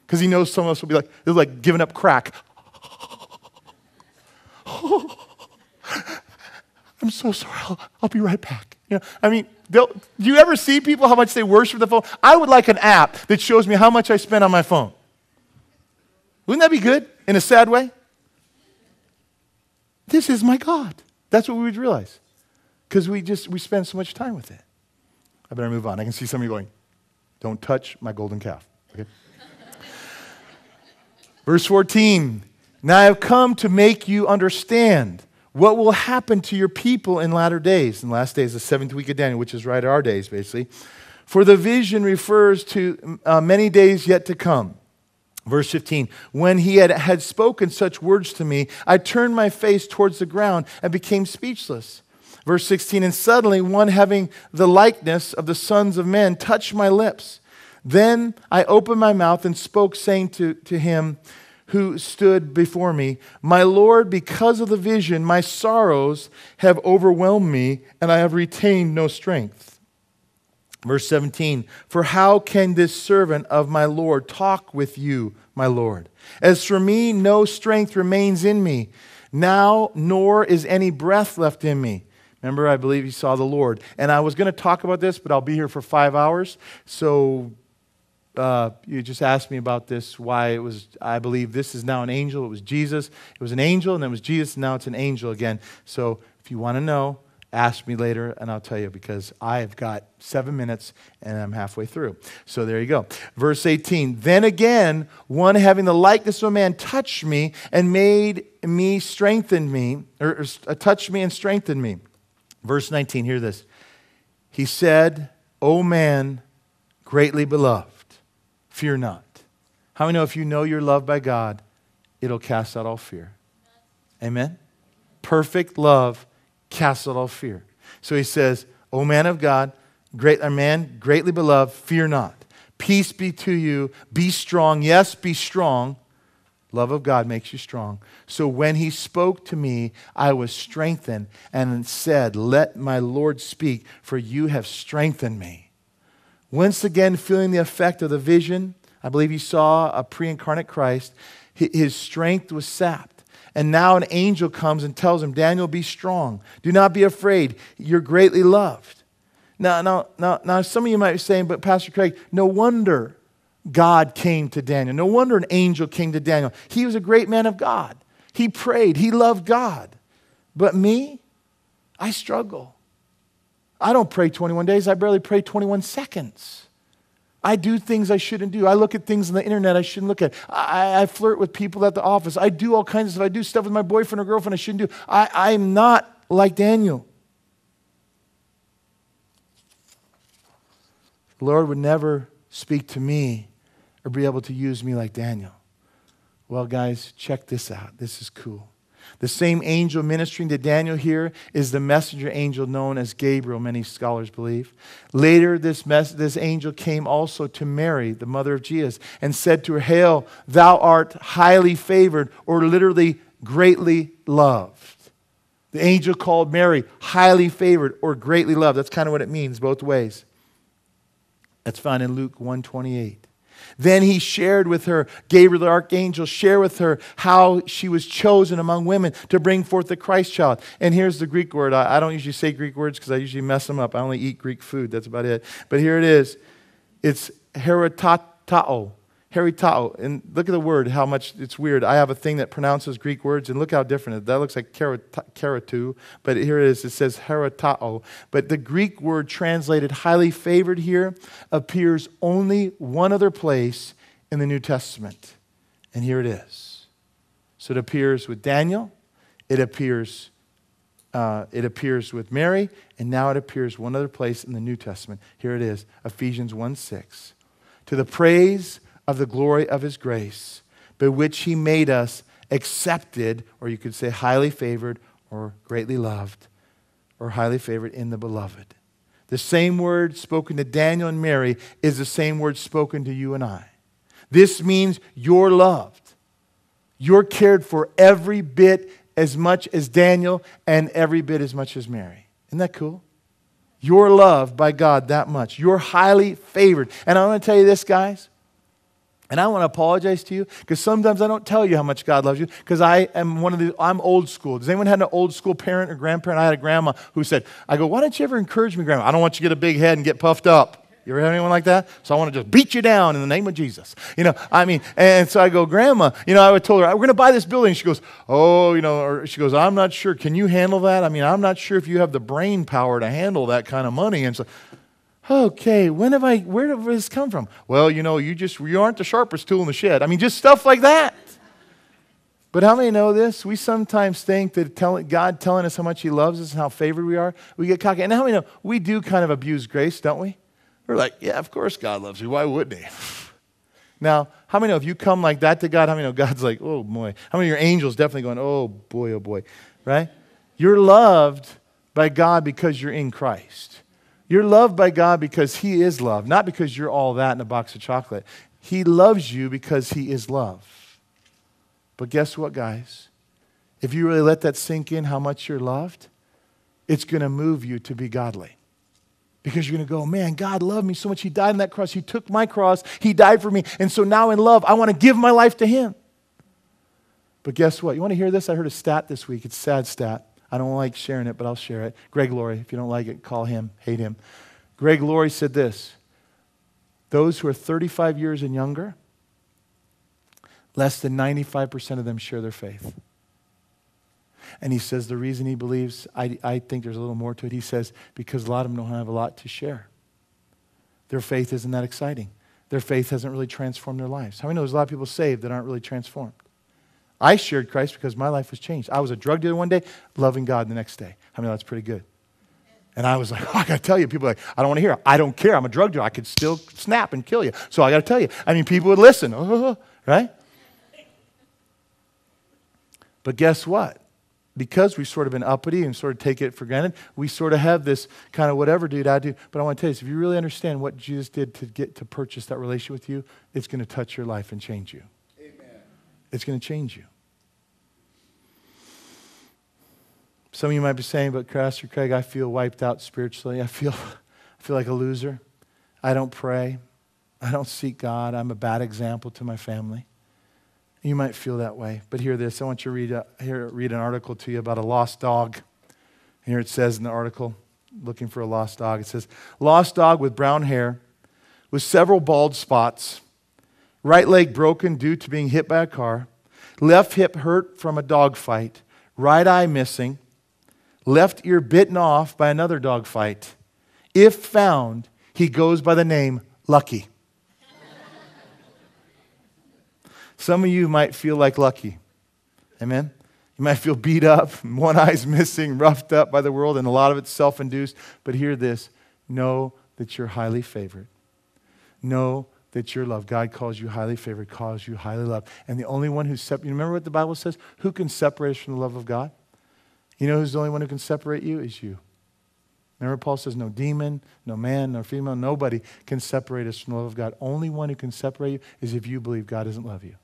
Because he knows some of us will be like, like giving up crack. I'm so sorry. I'll, I'll, be right back. You know, I mean, do you ever see people how much they worship the phone? I would like an app that shows me how much I spend on my phone. Wouldn't that be good in a sad way? This is my God. That's what we would realize because we just we spend so much time with it. I better move on. I can see some of you going, "Don't touch my golden calf." Okay. Verse 14. Now I have come to make you understand what will happen to your people in latter days. In last days, the seventh week of Daniel, which is right our days, basically. For the vision refers to uh, many days yet to come. Verse 15, when he had, had spoken such words to me, I turned my face towards the ground and became speechless. Verse 16, and suddenly one having the likeness of the sons of men touched my lips. Then I opened my mouth and spoke, saying to, to him who stood before me, My Lord, because of the vision, my sorrows have overwhelmed me, and I have retained no strength. Verse 17, For how can this servant of my Lord talk with you, my Lord? As for me, no strength remains in me, now nor is any breath left in me. Remember, I believe he saw the Lord. And I was going to talk about this, but I'll be here for five hours. So uh, you just asked me about this, why it was, I believe this is now an angel. It was Jesus. It was an angel, and then it was Jesus, and now it's an angel again. So if you want to know, ask me later, and I'll tell you because I've got seven minutes and I'm halfway through. So there you go. Verse 18 Then again, one having the likeness of a man touched me and made me strengthen me, or, or uh, touched me and strengthened me. Verse 19, hear this. He said, O man, greatly beloved, fear not. How many know if you know you're loved by God, it'll cast out all fear? Amen? Perfect love casts out all fear. So he says, O man of God, great a man greatly beloved, fear not. Peace be to you. Be strong. Yes, be strong. Love of God makes you strong. So when he spoke to me, I was strengthened and said, Let my Lord speak, for you have strengthened me. Once again, feeling the effect of the vision, I believe he saw a pre incarnate Christ. His strength was sapped. And now an angel comes and tells him, Daniel, be strong. Do not be afraid. You're greatly loved. Now, now, now, now, some of you might be saying, but Pastor Craig, no wonder God came to Daniel. No wonder an angel came to Daniel. He was a great man of God. He prayed, he loved God. But me, I struggle. I don't pray 21 days, I barely pray 21 seconds. I do things I shouldn't do. I look at things on the internet I shouldn't look at. I, I, flirt with people at the office. I do all kinds of stuff. I do stuff with my boyfriend or girlfriend I shouldn't do. I, I'm not like Daniel. The Lord would never speak to me or be able to use me like Daniel. Well, guys, check this out. This is cool. The same angel ministering to Daniel here is the messenger angel known as Gabriel, many scholars believe. Later, this, this angel came also to Mary, the mother of Jesus, and said to her, Hail, thou art highly favored, or literally greatly loved. The angel called Mary highly favored or greatly loved. That's kind of what it means both ways. That's found in Luke 128. Then he shared with her, Gabriel the archangel shared with her how she was chosen among women to bring forth the Christ child. And here's the Greek word. I, I don't usually say Greek words because I usually mess them up. I only eat Greek food. That's about it. But here it is. It's herotatao. Heritao. And look at the word, how much it's weird. I have a thing that pronounces Greek words, and look how different it is. That looks like keratu, but here it is. It says heritao. But the Greek word translated highly favored here appears only one other place in the New Testament. And here it is. So it appears with Daniel, it appears, uh, it appears with Mary, and now it appears one other place in the New Testament. Here it is Ephesians 1 6. To the praise of the glory of his grace, by which he made us accepted, or you could say highly favored, or greatly loved, or highly favored in the beloved. The same word spoken to Daniel and Mary is the same word spoken to you and I. This means you're loved. You're cared for every bit as much as Daniel and every bit as much as Mary. Isn't that cool? You're loved by God that much. You're highly favored. And I want to tell you this, guys. And I want to apologize to you because sometimes I don't tell you how much God loves you because I am one of the, I'm old school. Does anyone have an old school parent or grandparent? I had a grandma who said, I go, why don't you ever encourage me, grandma? I don't want you to get a big head and get puffed up. You ever have anyone like that? So I want to just beat you down in the name of Jesus. You know, I mean, and so I go, Grandma, you know, I would told her, we're going to buy this building. She goes, Oh, you know, or she goes, I'm not sure. Can you handle that? I mean, I'm not sure if you have the brain power to handle that kind of money. And so okay, when have I, where did this come from? Well, you know, you just, you aren't the sharpest tool in the shed. I mean, just stuff like that. But how many know this? We sometimes think that tell, God telling us how much He loves us and how favored we are, we get cocky. And how many know we do kind of abuse grace, don't we? We're like, yeah, of course God loves you. Why wouldn't He? now, how many know if you come like that to God, how many know God's like, oh boy? How many of your angels definitely going, oh boy, oh boy, right? You're loved by God because you're in Christ. You're loved by God because He is love, not because you're all that in a box of chocolate. He loves you because He is love. But guess what, guys? If you really let that sink in how much you're loved, it's going to move you to be godly. Because you're going to go, man, God loved me so much. He died on that cross. He took my cross. He died for me. And so now in love, I want to give my life to Him. But guess what? You want to hear this? I heard a stat this week. It's a sad stat. I don't like sharing it, but I'll share it. Greg Laurie, if you don't like it, call him, hate him. Greg Laurie said this Those who are 35 years and younger, less than 95% of them share their faith. And he says the reason he believes, I, I think there's a little more to it. He says, because a lot of them don't have a lot to share. Their faith isn't that exciting. Their faith hasn't really transformed their lives. How many know there's a lot of people saved that aren't really transformed? I shared Christ because my life was changed. I was a drug dealer one day, loving God the next day. I mean, that's pretty good. And I was like, oh, I got to tell you, people like, I don't want to hear. It. I don't care. I'm a drug dealer. I could still snap and kill you. So I got to tell you. I mean, people would listen, oh, right? But guess what? Because we've sort of been uppity and sort of take it for granted, we sort of have this kind of whatever, dude, I do. But I want to tell you this if you really understand what Jesus did to get to purchase that relationship with you, it's going to touch your life and change you. It's going to change you. Some of you might be saying, but Pastor Craig, I feel wiped out spiritually. I feel, I feel like a loser. I don't pray. I don't seek God. I'm a bad example to my family. You might feel that way. But hear this. I want you to read, a, here, read an article to you about a lost dog. Here it says in the article looking for a lost dog. It says, Lost dog with brown hair, with several bald spots, right leg broken due to being hit by a car, left hip hurt from a dog fight, right eye missing, left ear bitten off by another dog fight. If found, he goes by the name Lucky. Some of you might feel like Lucky. Amen? You might feel beat up, one eye's missing, roughed up by the world, and a lot of it's self induced. But hear this know that you're highly favored. Know that you're loved. God calls you highly favored, calls you highly loved. And the only one who separated, you remember what the Bible says? Who can separate us from the love of God? You know who's the only one who can separate you? Is you. Remember, Paul says, no demon, no man, no female, nobody can separate us from the love of God. Only one who can separate you is if you believe God doesn't love you.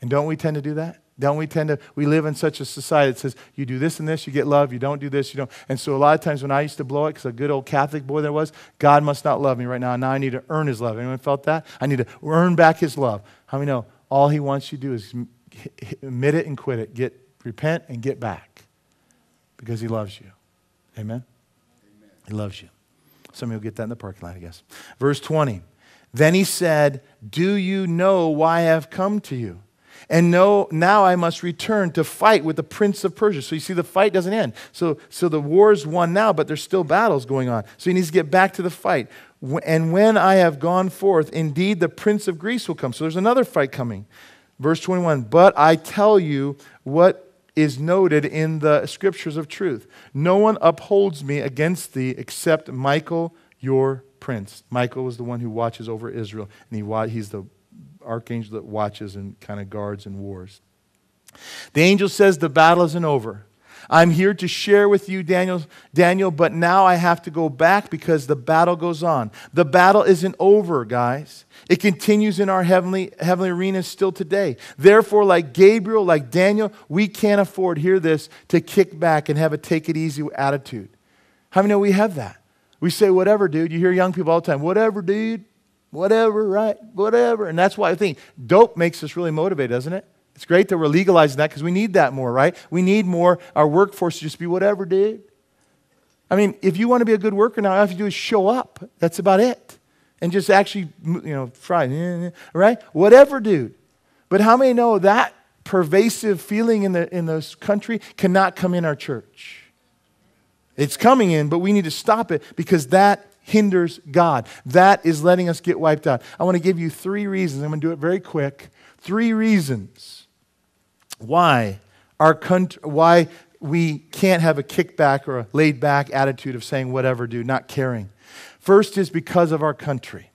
And don't we tend to do that? Don't we tend to, we live in such a society that says, you do this and this, you get love, you don't do this, you don't. And so a lot of times when I used to blow it, because a good old Catholic boy there was, God must not love me right now. Now I need to earn his love. Anyone felt that? I need to earn back his love. How many know all he wants you to do is admit it and quit it. Get, repent and get back because he loves you. Amen? Amen. He loves you. Some of you will get that in the parking lot, I guess. Verse 20. Then he said, Do you know why I have come to you? And no, now I must return to fight with the prince of Persia. So you see, the fight doesn't end. So, so the war's won now, but there's still battles going on. So he needs to get back to the fight. And when I have gone forth, indeed the prince of Greece will come. So there's another fight coming. Verse 21 But I tell you what is noted in the scriptures of truth. No one upholds me against thee except Michael, your prince. Michael was the one who watches over Israel, and he, he's the archangel that watches and kind of guards and wars. The angel says the battle isn't over. I'm here to share with you, Daniel, Daniel, but now I have to go back because the battle goes on. The battle isn't over, guys. It continues in our heavenly, heavenly arena still today. Therefore, like Gabriel, like Daniel, we can't afford, hear this, to kick back and have a take it easy attitude. How many know we have that? We say, whatever, dude. You hear young people all the time, whatever, dude whatever, right? Whatever. And that's why I think dope makes us really motivated, doesn't it? It's great that we're legalizing that because we need that more, right? We need more, our workforce to just be whatever, dude. I mean, if you want to be a good worker now, all you have to do is show up. That's about it. And just actually, you know, fry, right? Whatever, dude. But how many know that pervasive feeling in, the, in this country cannot come in our church? It's coming in, but we need to stop it because that hinders God. That is letting us get wiped out. I want to give you three reasons. I'm going to do it very quick. Three reasons why our country, why we can't have a kickback or a laid back attitude of saying whatever, do, not caring. First is because of our country.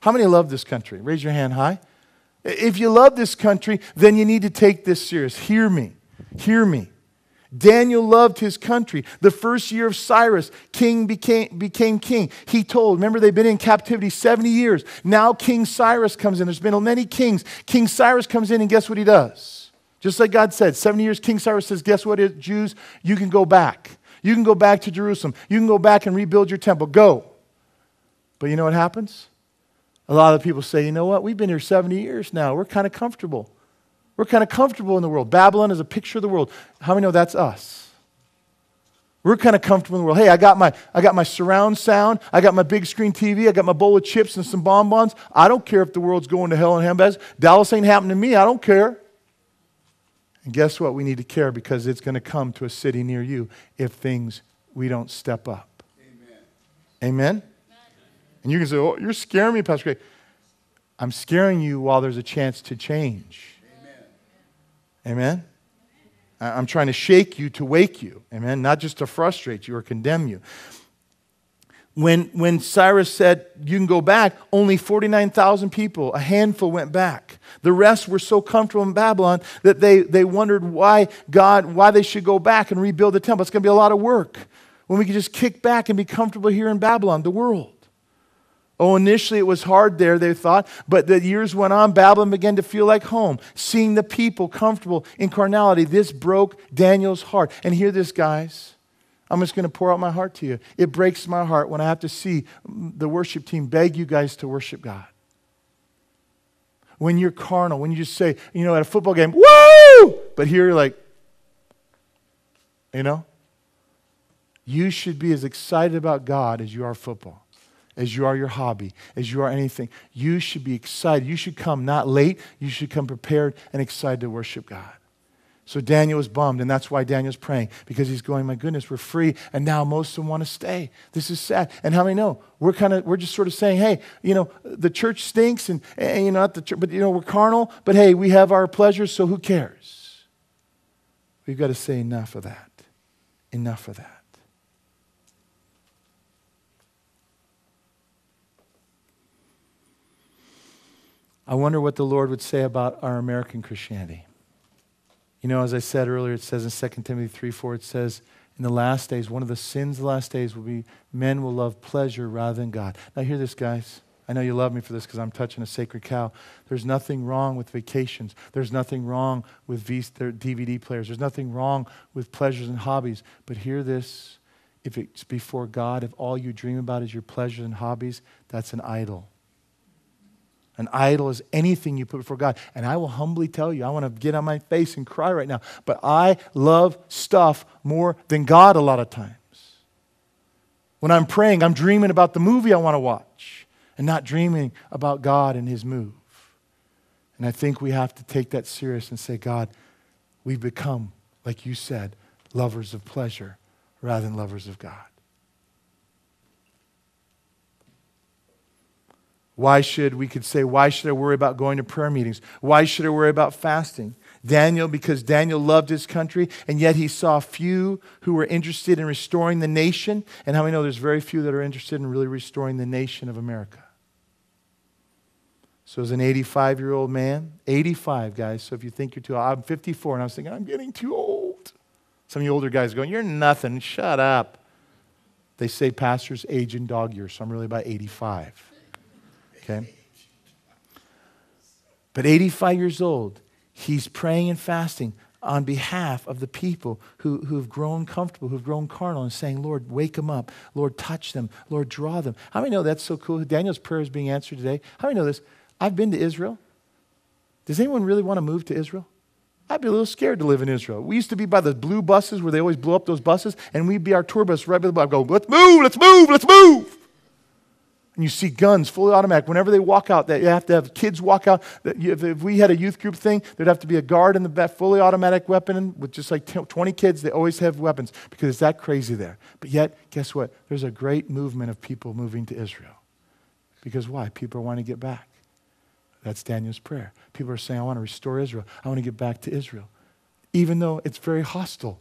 How many love this country? Raise your hand high. If you love this country, then you need to take this serious. Hear me. Hear me. Daniel loved his country. The first year of Cyrus, king became, became king. He told, remember, they've been in captivity 70 years. Now King Cyrus comes in. There's been many kings. King Cyrus comes in, and guess what he does? Just like God said, 70 years, King Cyrus says, Guess what, Jews? You can go back. You can go back to Jerusalem. You can go back and rebuild your temple. Go. But you know what happens? A lot of people say, You know what? We've been here 70 years now. We're kind of comfortable. We're kind of comfortable in the world. Babylon is a picture of the world. How many know that's us? We're kind of comfortable in the world. Hey, I got my I got my surround sound. I got my big screen TV. I got my bowl of chips and some bonbons. I don't care if the world's going to hell in handbags. Dallas ain't happening to me. I don't care. And guess what? We need to care because it's going to come to a city near you if things we don't step up. Amen. Amen? And you can say, "Oh, you're scaring me, Pastor Craig." I'm scaring you while there's a chance to change. Amen? I'm trying to shake you to wake you. Amen? Not just to frustrate you or condemn you. When, when Cyrus said, You can go back, only 49,000 people, a handful went back. The rest were so comfortable in Babylon that they, they wondered why God, why they should go back and rebuild the temple. It's going to be a lot of work when we could just kick back and be comfortable here in Babylon, the world. Oh, initially it was hard there, they thought, but the years went on. Babylon began to feel like home. Seeing the people comfortable in carnality, this broke Daniel's heart. And hear this, guys. I'm just going to pour out my heart to you. It breaks my heart when I have to see the worship team beg you guys to worship God. When you're carnal, when you just say, you know, at a football game, woo! But here you're like, you know? You should be as excited about God as you are football, as you are your hobby, as you are anything. You should be excited. You should come not late, you should come prepared and excited to worship God. So Daniel was bummed, and that's why Daniel's praying, because he's going, My goodness, we're free, and now most of them want to stay. This is sad. And how many know? We're kind of, we're just sort of saying, hey, you know, the church stinks, and, and you know, not the church, but you know, we're carnal, but hey, we have our pleasures, so who cares? We've got to say enough of that. Enough of that. I wonder what the Lord would say about our American Christianity. You know, as I said earlier, it says in 2 Timothy 3 4, it says, in the last days, one of the sins of the last days will be men will love pleasure rather than God. Now, hear this, guys. I know you love me for this because I'm touching a sacred cow. There's nothing wrong with vacations. There's nothing wrong with DVD players. There's nothing wrong with pleasures and hobbies. But hear this if it's before God, if all you dream about is your pleasures and hobbies, that's an idol. An idol is anything you put before God. And I will humbly tell you, I want to get on my face and cry right now, but I love stuff more than God a lot of times. When I'm praying, I'm dreaming about the movie I want to watch and not dreaming about God and His move. And I think we have to take that serious and say, God, we've become, like you said, lovers of pleasure rather than lovers of God. Why should, we could say, why should I worry about going to prayer meetings? Why should I worry about fasting? Daniel, because Daniel loved his country, and yet he saw few who were interested in restoring the nation. And how many know there's very few that are interested in really restoring the nation of America? So, as an 85 year old man, 85 guys, so if you think you're too old, I'm 54, and I was thinking, I'm getting too old. Some of you older guys going, You're nothing, shut up. They say pastors age in dog years, so I'm really about 85. Okay? But 85 years old, he's praying and fasting on behalf of the people who, who've grown comfortable, who've grown carnal, and saying, Lord, wake them up. Lord, touch them. Lord, draw them. How many know that's so cool? Daniel's prayer is being answered today. How many know this? I've been to Israel. Does anyone really want to move to Israel? I'd be a little scared to live in Israel. We used to be by the blue buses where they always blow up those buses, and we'd be our tour bus right by the bus. Go, let's move, let's move, let's move and you see guns fully automatic. Whenever they walk out, they have to have kids walk out. If we had a youth group thing, there'd have to be a guard in the back, fully automatic weapon with just like 20 kids. They always have weapons because it's that crazy there. But yet, guess what? There's a great movement of people moving to Israel. Because why? People want to get back. That's Daniel's prayer. People are saying, I want to restore Israel. I want to get back to Israel. Even though it's very hostile.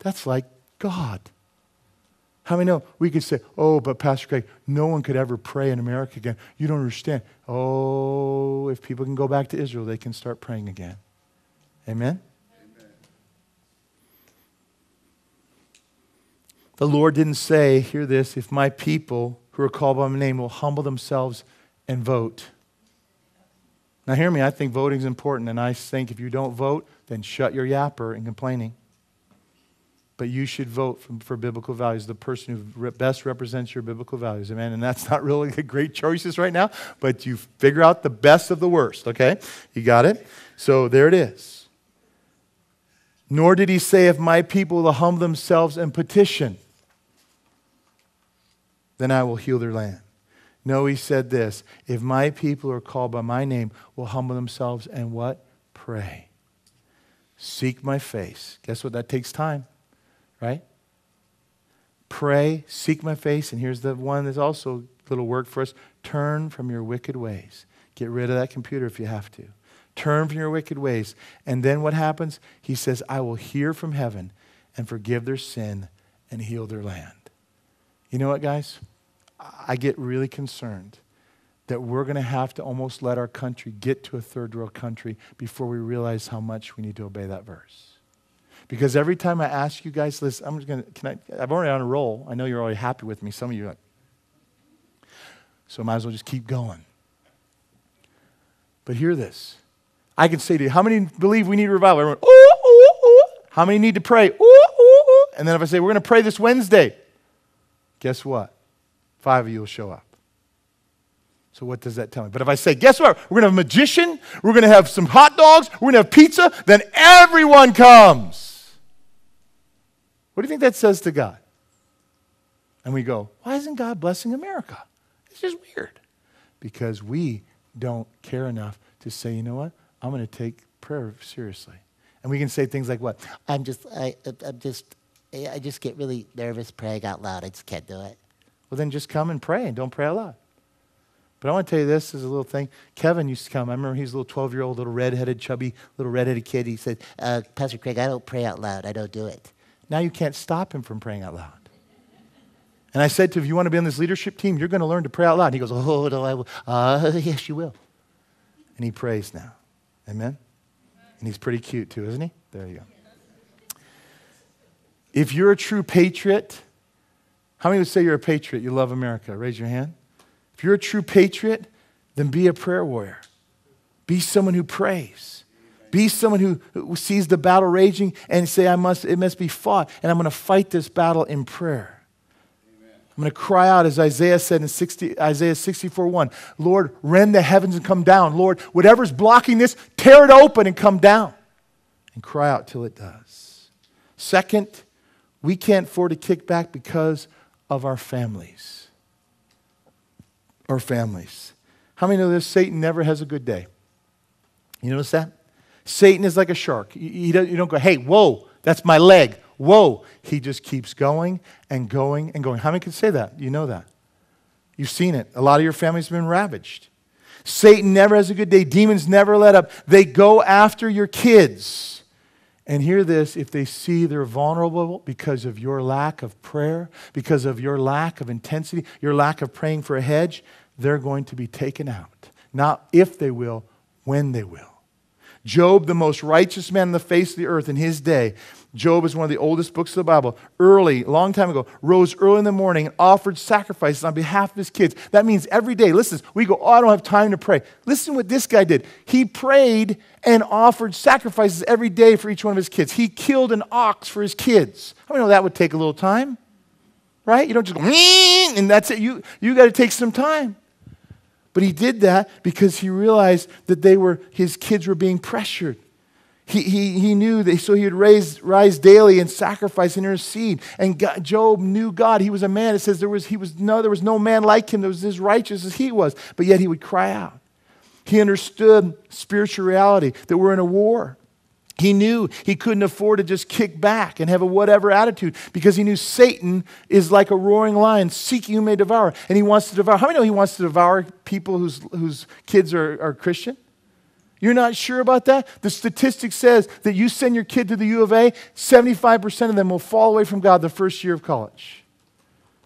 That's like God. How many know we could say, oh, but Pastor Craig, no one could ever pray in America again. You don't understand. Oh, if people can go back to Israel, they can start praying again. Amen? Amen. The Lord didn't say, hear this, if my people who are called by my name will humble themselves and vote. Now, hear me, I think voting is important, and I think if you don't vote, then shut your yapper and complaining but you should vote for, for, biblical values, the person who best represents your biblical values. Amen. And that's not really the great choices right now, but you figure out the best of the worst, okay? You got it? So there it is. Nor did he say, If my people will humble themselves and petition, then I will heal their land. No, he said this If my people are called by my name will humble themselves and what? Pray. Seek my face. Guess what? That takes time right? Pray, seek my face, and here's the one that's also a little work for us turn from your wicked ways. Get rid of that computer if you have to. Turn from your wicked ways. And then what happens? He says, I will hear from heaven and forgive their sin and heal their land. You know what, guys? I get really concerned that we're going to have to almost let our country get to a third world country before we realize how much we need to obey that verse. Because every time I ask you guys, listen, I'm just going to, can I, I'm already on a roll. I know you're already happy with me. Some of you are. So I might as well just keep going. But hear this. I can say to you, how many believe we need revival? Everyone, ooh, ooh, ooh. How many need to pray? Ooh, ooh, ooh. And then if I say, we're going to pray this Wednesday, guess what? Five of you will show up. So what does that tell me? But if I say, guess what? We're going to have a magician, we're going to have some hot dogs, we're going to have pizza, then everyone comes. What do you think that says to God? And we go, why isn't God blessing America? It's just weird. Because we don't care enough to say, you know what? I'm going to take prayer seriously. And we can say things like what? I'm just, I, I'm just, I just get really nervous praying out loud. I just can't do it. Well, then just come and pray and don't pray out loud. But I want to tell you this as a little thing. Kevin used to come. I remember he was a little 12 year old, little red-headed, chubby, little red-headed kid. He said, Uh, Pastor Craig, I don't pray out loud. I don't do it. Now you can't stop him from praying out loud. And I said to him, if you want to be on this leadership team, you're going to learn to pray out loud. And he goes, oh, no, I will. Uh, yes, you will. And he prays now. Amen? And he's pretty cute too, isn't he? There you go. If you're a true patriot, how many would say you're a patriot? You love America? Raise your hand. If you're a true patriot, then be a prayer warrior. Be someone who prays. Be someone who, sees the battle raging and say, I must, it must be fought, and I'm going to fight this battle in prayer. I'm going to cry out, as Isaiah said in 60, Isaiah 64 1, Lord, rend the heavens and come down. Lord, whatever's blocking this, tear it open and come down. And cry out till it does. Second, we can't afford to kick back because of our families. Our families. How many know this? Satan never has a good day. You notice that? Satan is like a shark. You, don't go, hey, whoa, that's my leg. Whoa. He just keeps going and going and going. How many can say that? You know that. You've seen it. A lot of your family's been ravaged. Satan never has a good day. Demons never let up. They go after your kids. And hear this if they see they're vulnerable because of your lack of prayer, because of your lack of intensity, your lack of praying for a hedge, they're going to be taken out. Not if they will, when they will. Job, the most righteous man on the face of the earth in his day, Job is one of the oldest books of the Bible. Early, long time ago, rose early in the morning and offered sacrifices on behalf of his kids. That means every day, listen, we go, oh, I don't have time to pray. Listen what this guy did. He prayed and offered sacrifices every day for each one of his kids. He killed an ox for his kids. How many know that would take a little time? Right? You don't just go, and that's it. You, you got to take some time. But he did that because he realized that they were, his kids were being pressured. He, he, he knew that, so he would raise, rise daily and sacrifice and intercede. And God, Job knew God. He was a man. It says there was, he was, no, there was no man like him that was as righteous as he was. But yet he would cry out. He understood spiritual reality, that we're in a war. He knew he couldn't afford to just kick back and have a whatever attitude because he knew Satan is like a roaring lion seeking who may devour. And he wants to devour. How many know he wants to devour people whose, whose kids are, are Christian? You're not sure about that? The statistic says that you send your kid to the U of A, 75% of them will fall away from God the first year of college.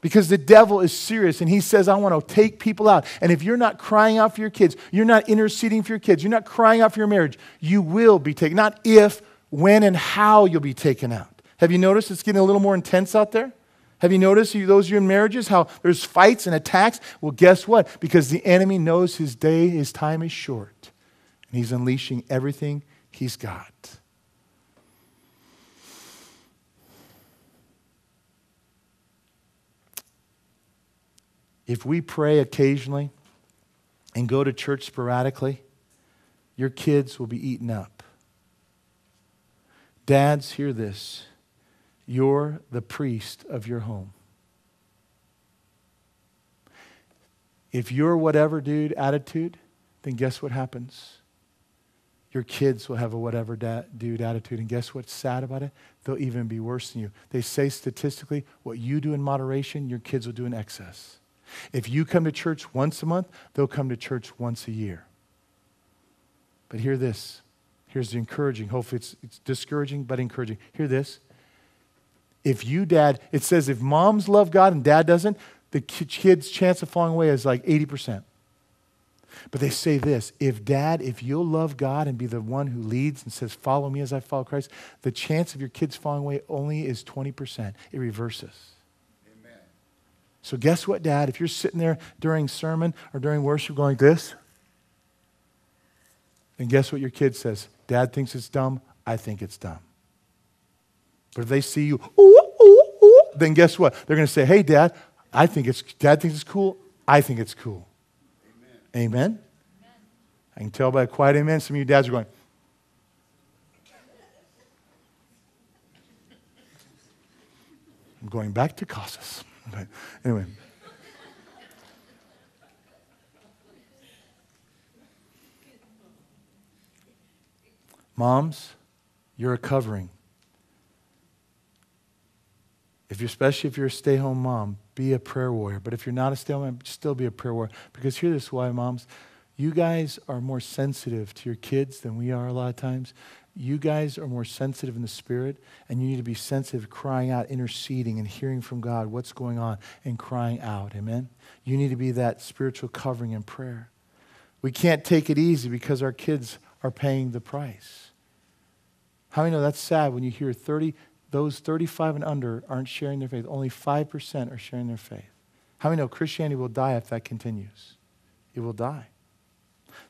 Because the devil is serious and he says, I want to take people out. And if you're not crying out for your kids, you're not interceding for your kids, you're not crying out for your marriage, you will be taken. Not if, when, and how you'll be taken out. Have you noticed it's getting a little more intense out there? Have you noticed, those of you in marriages, how there's fights and attacks? Well, guess what? Because the enemy knows his day, his time is short. And he's unleashing everything he's got. If we pray occasionally and go to church sporadically, your kids will be eaten up. Dads, hear this. You're the priest of your home. If you're whatever dude attitude, then guess what happens? Your kids will have a whatever da- dude attitude. And guess what's sad about it? They'll even be worse than you. They say statistically, what you do in moderation, your kids will do in excess. If you come to church once a month, they'll come to church once a year. But hear this. Here's the encouraging. Hopefully, it's, it's discouraging, but encouraging. Hear this. If you, dad, it says if moms love God and dad doesn't, the kid's chance of falling away is like 80%. But they say this if dad, if you'll love God and be the one who leads and says, Follow me as I follow Christ, the chance of your kids falling away only is 20%. It reverses. Amen. So, guess what, dad? If you're sitting there during sermon or during worship going like this, and guess what your kid says? Dad thinks it's dumb. I think it's dumb. But if they see you, ooh, ooh, ooh, then guess what? They're going to say, Hey, dad, I think it's, dad thinks it's cool. I think it's cool. Amen. amen? I can tell by a quiet amen. Some of you dads are going, I'm going back to Casas. Okay. Anyway. Moms, you're a covering. If you're, especially if you're a stay-home mom, be a prayer warrior. But if you're not a stay-home mom, still be a prayer warrior. Because here's this why, moms, you guys are more sensitive to your kids than we are a lot of times. You guys are more sensitive in the spirit, and you need to be sensitive, crying out, interceding, and hearing from God what's going on, and crying out. Amen. You need to be that spiritual covering in prayer. We can't take it easy because our kids are paying the price. How many know that's sad when you hear 30, those 35 and under aren't sharing their faith? Only 5% are sharing their faith. How many know Christianity will die if that continues? It will die.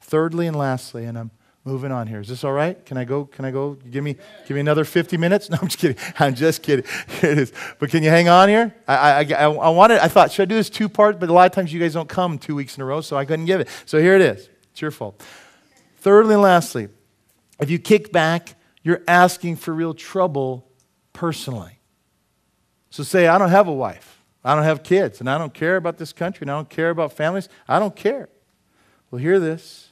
Thirdly and lastly, and I'm moving on here. Is this all right? Can I go? Can I go? Give me, give me another 50 minutes? No, I'm just kidding. I'm just kidding. Here it is. But can you hang on here? I, I, I, I wanted, I thought, should I do this two parts? But a lot of times you guys don't come two weeks in a row, so I couldn't give it. So here it is. It's your fault. Thirdly and lastly, if you kick back you're asking for real trouble personally. So say, I don't have a wife, I don't have kids, and I don't care about this country, and I don't care about families. I don't care. Well, hear this.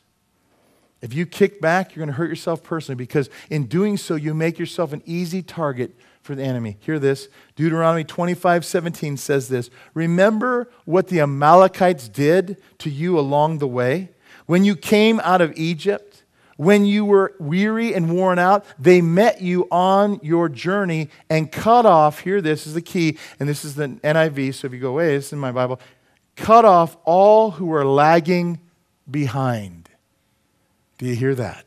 If you kick back, you're going to hurt yourself personally because in doing so, you make yourself an easy target for the enemy. Hear this. Deuteronomy 25 17 says this Remember what the Amalekites did to you along the way when you came out of Egypt? When you were weary and worn out, they met you on your journey and cut off. Here, this is the key, and this is the NIV. So if you go, wait, this is in my Bible. Cut off all who are lagging behind. Do you hear that?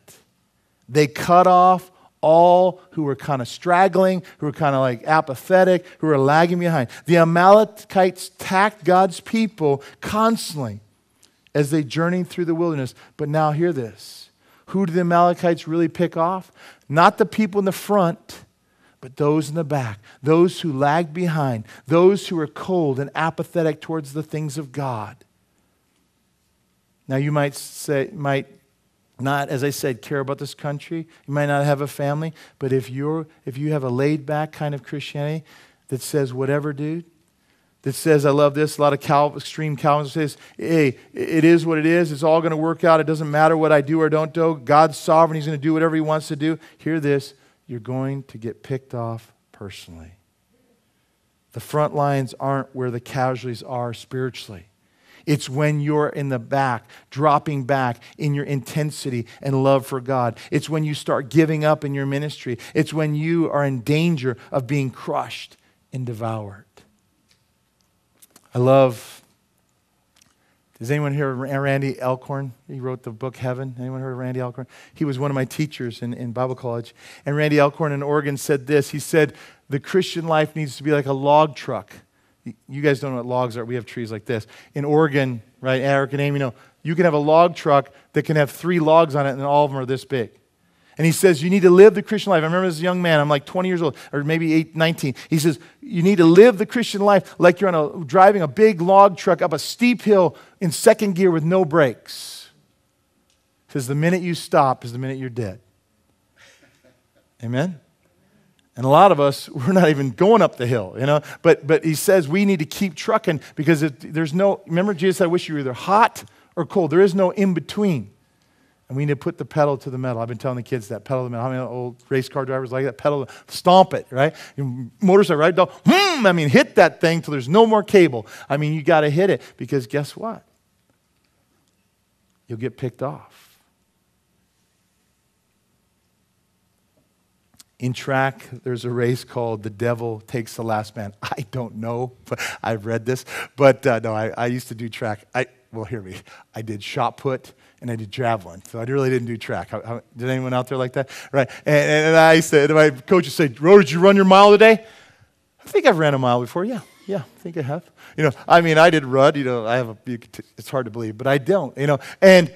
They cut off all who were kind of straggling, who were kind of like apathetic, who were lagging behind. The Amalekites attacked God's people constantly as they journeyed through the wilderness. But now, hear this who do the Amalekites really pick off? Not the people in the front, but those in the back, those who lagged behind, those who were cold and apathetic towards the things of God. Now, you might say, might not, as I said, care about this country. You might not have a family, but if, you're, if you have a laid back kind of Christianity that says, whatever, dude, that says, I love this. A lot of Cal- extreme Calvinists says, hey, it is what it is. It's all going to work out. It doesn't matter what I do or don't do. God's sovereign. He's going to do whatever he wants to do. Hear this. You're going to get picked off personally. The front lines aren't where the casualties are spiritually. It's when you're in the back, dropping back in your intensity and love for God. It's when you start giving up in your ministry. It's when you are in danger of being crushed and devoured. I love. Does anyone hear Randy Alcorn? He wrote the book Heaven. Anyone heard of Randy Alcorn? He was one of my teachers in, in Bible college. And Randy Alcorn in Oregon said this. He said, The Christian life needs to be like a log truck. You guys don't know what logs are. We have trees like this. In Oregon, right, Eric and Amy know, you can have a log truck that can have three logs on it, and all of them are this big. And he says, You need to live the Christian life. I remember a young man, I'm like 20 years old, or maybe 8, 19. He says, You need to live the Christian life like you're on a, driving a big log truck up a steep hill in second gear with no brakes. He says, The minute you stop is the minute you're dead. Amen? And a lot of us, we're not even going up the hill, you know? But, but he says we need to keep trucking because it, there's no, remember Jesus said, I wish you were either hot or cold. There is no in between. And we need to put the pedal to the metal. I've been telling the kids that pedal to the metal. How many old race car drivers like that? Pedal, stomp it, right? Motorcycle, right? Hmm, I mean, hit that thing till there's no more cable. I mean, you got to hit it because guess what? You'll get picked off. In track, there's a race called The Devil Takes the Last Man. I don't know, but I've read this. But uh, no, I, I used to do track. I, well, hear me. I did shot put and I did javelin. So I really didn't do track. How, how, did anyone out there like that? Right. And, and I said, my coach would say, Ro, did you run your mile today? I think I've ran a mile before. Yeah. Yeah, I think I have. You know, I mean, I did run. You know, I have a, it's hard to believe, but I don't, you know. And,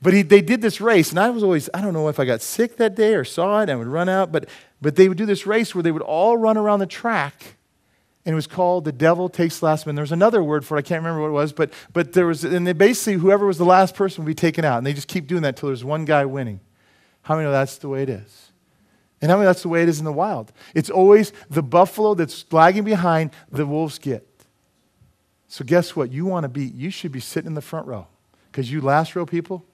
but he, they did this race, and I was always, I don't know if I got sick that day or saw it and would run out, but, but they would do this race where they would all run around the track and it was called The Devil Takes Last Man. There was another word for it, I can't remember what it was, but, but there was, and they basically, whoever was the last person would be taken out, and they just keep doing that until there's one guy winning. How many know that's the way it is? And how many that's the way it is in the wild? It's always the buffalo that's lagging behind, the wolves get. So guess what? You want to be, you should be sitting in the front row. Because you last row people,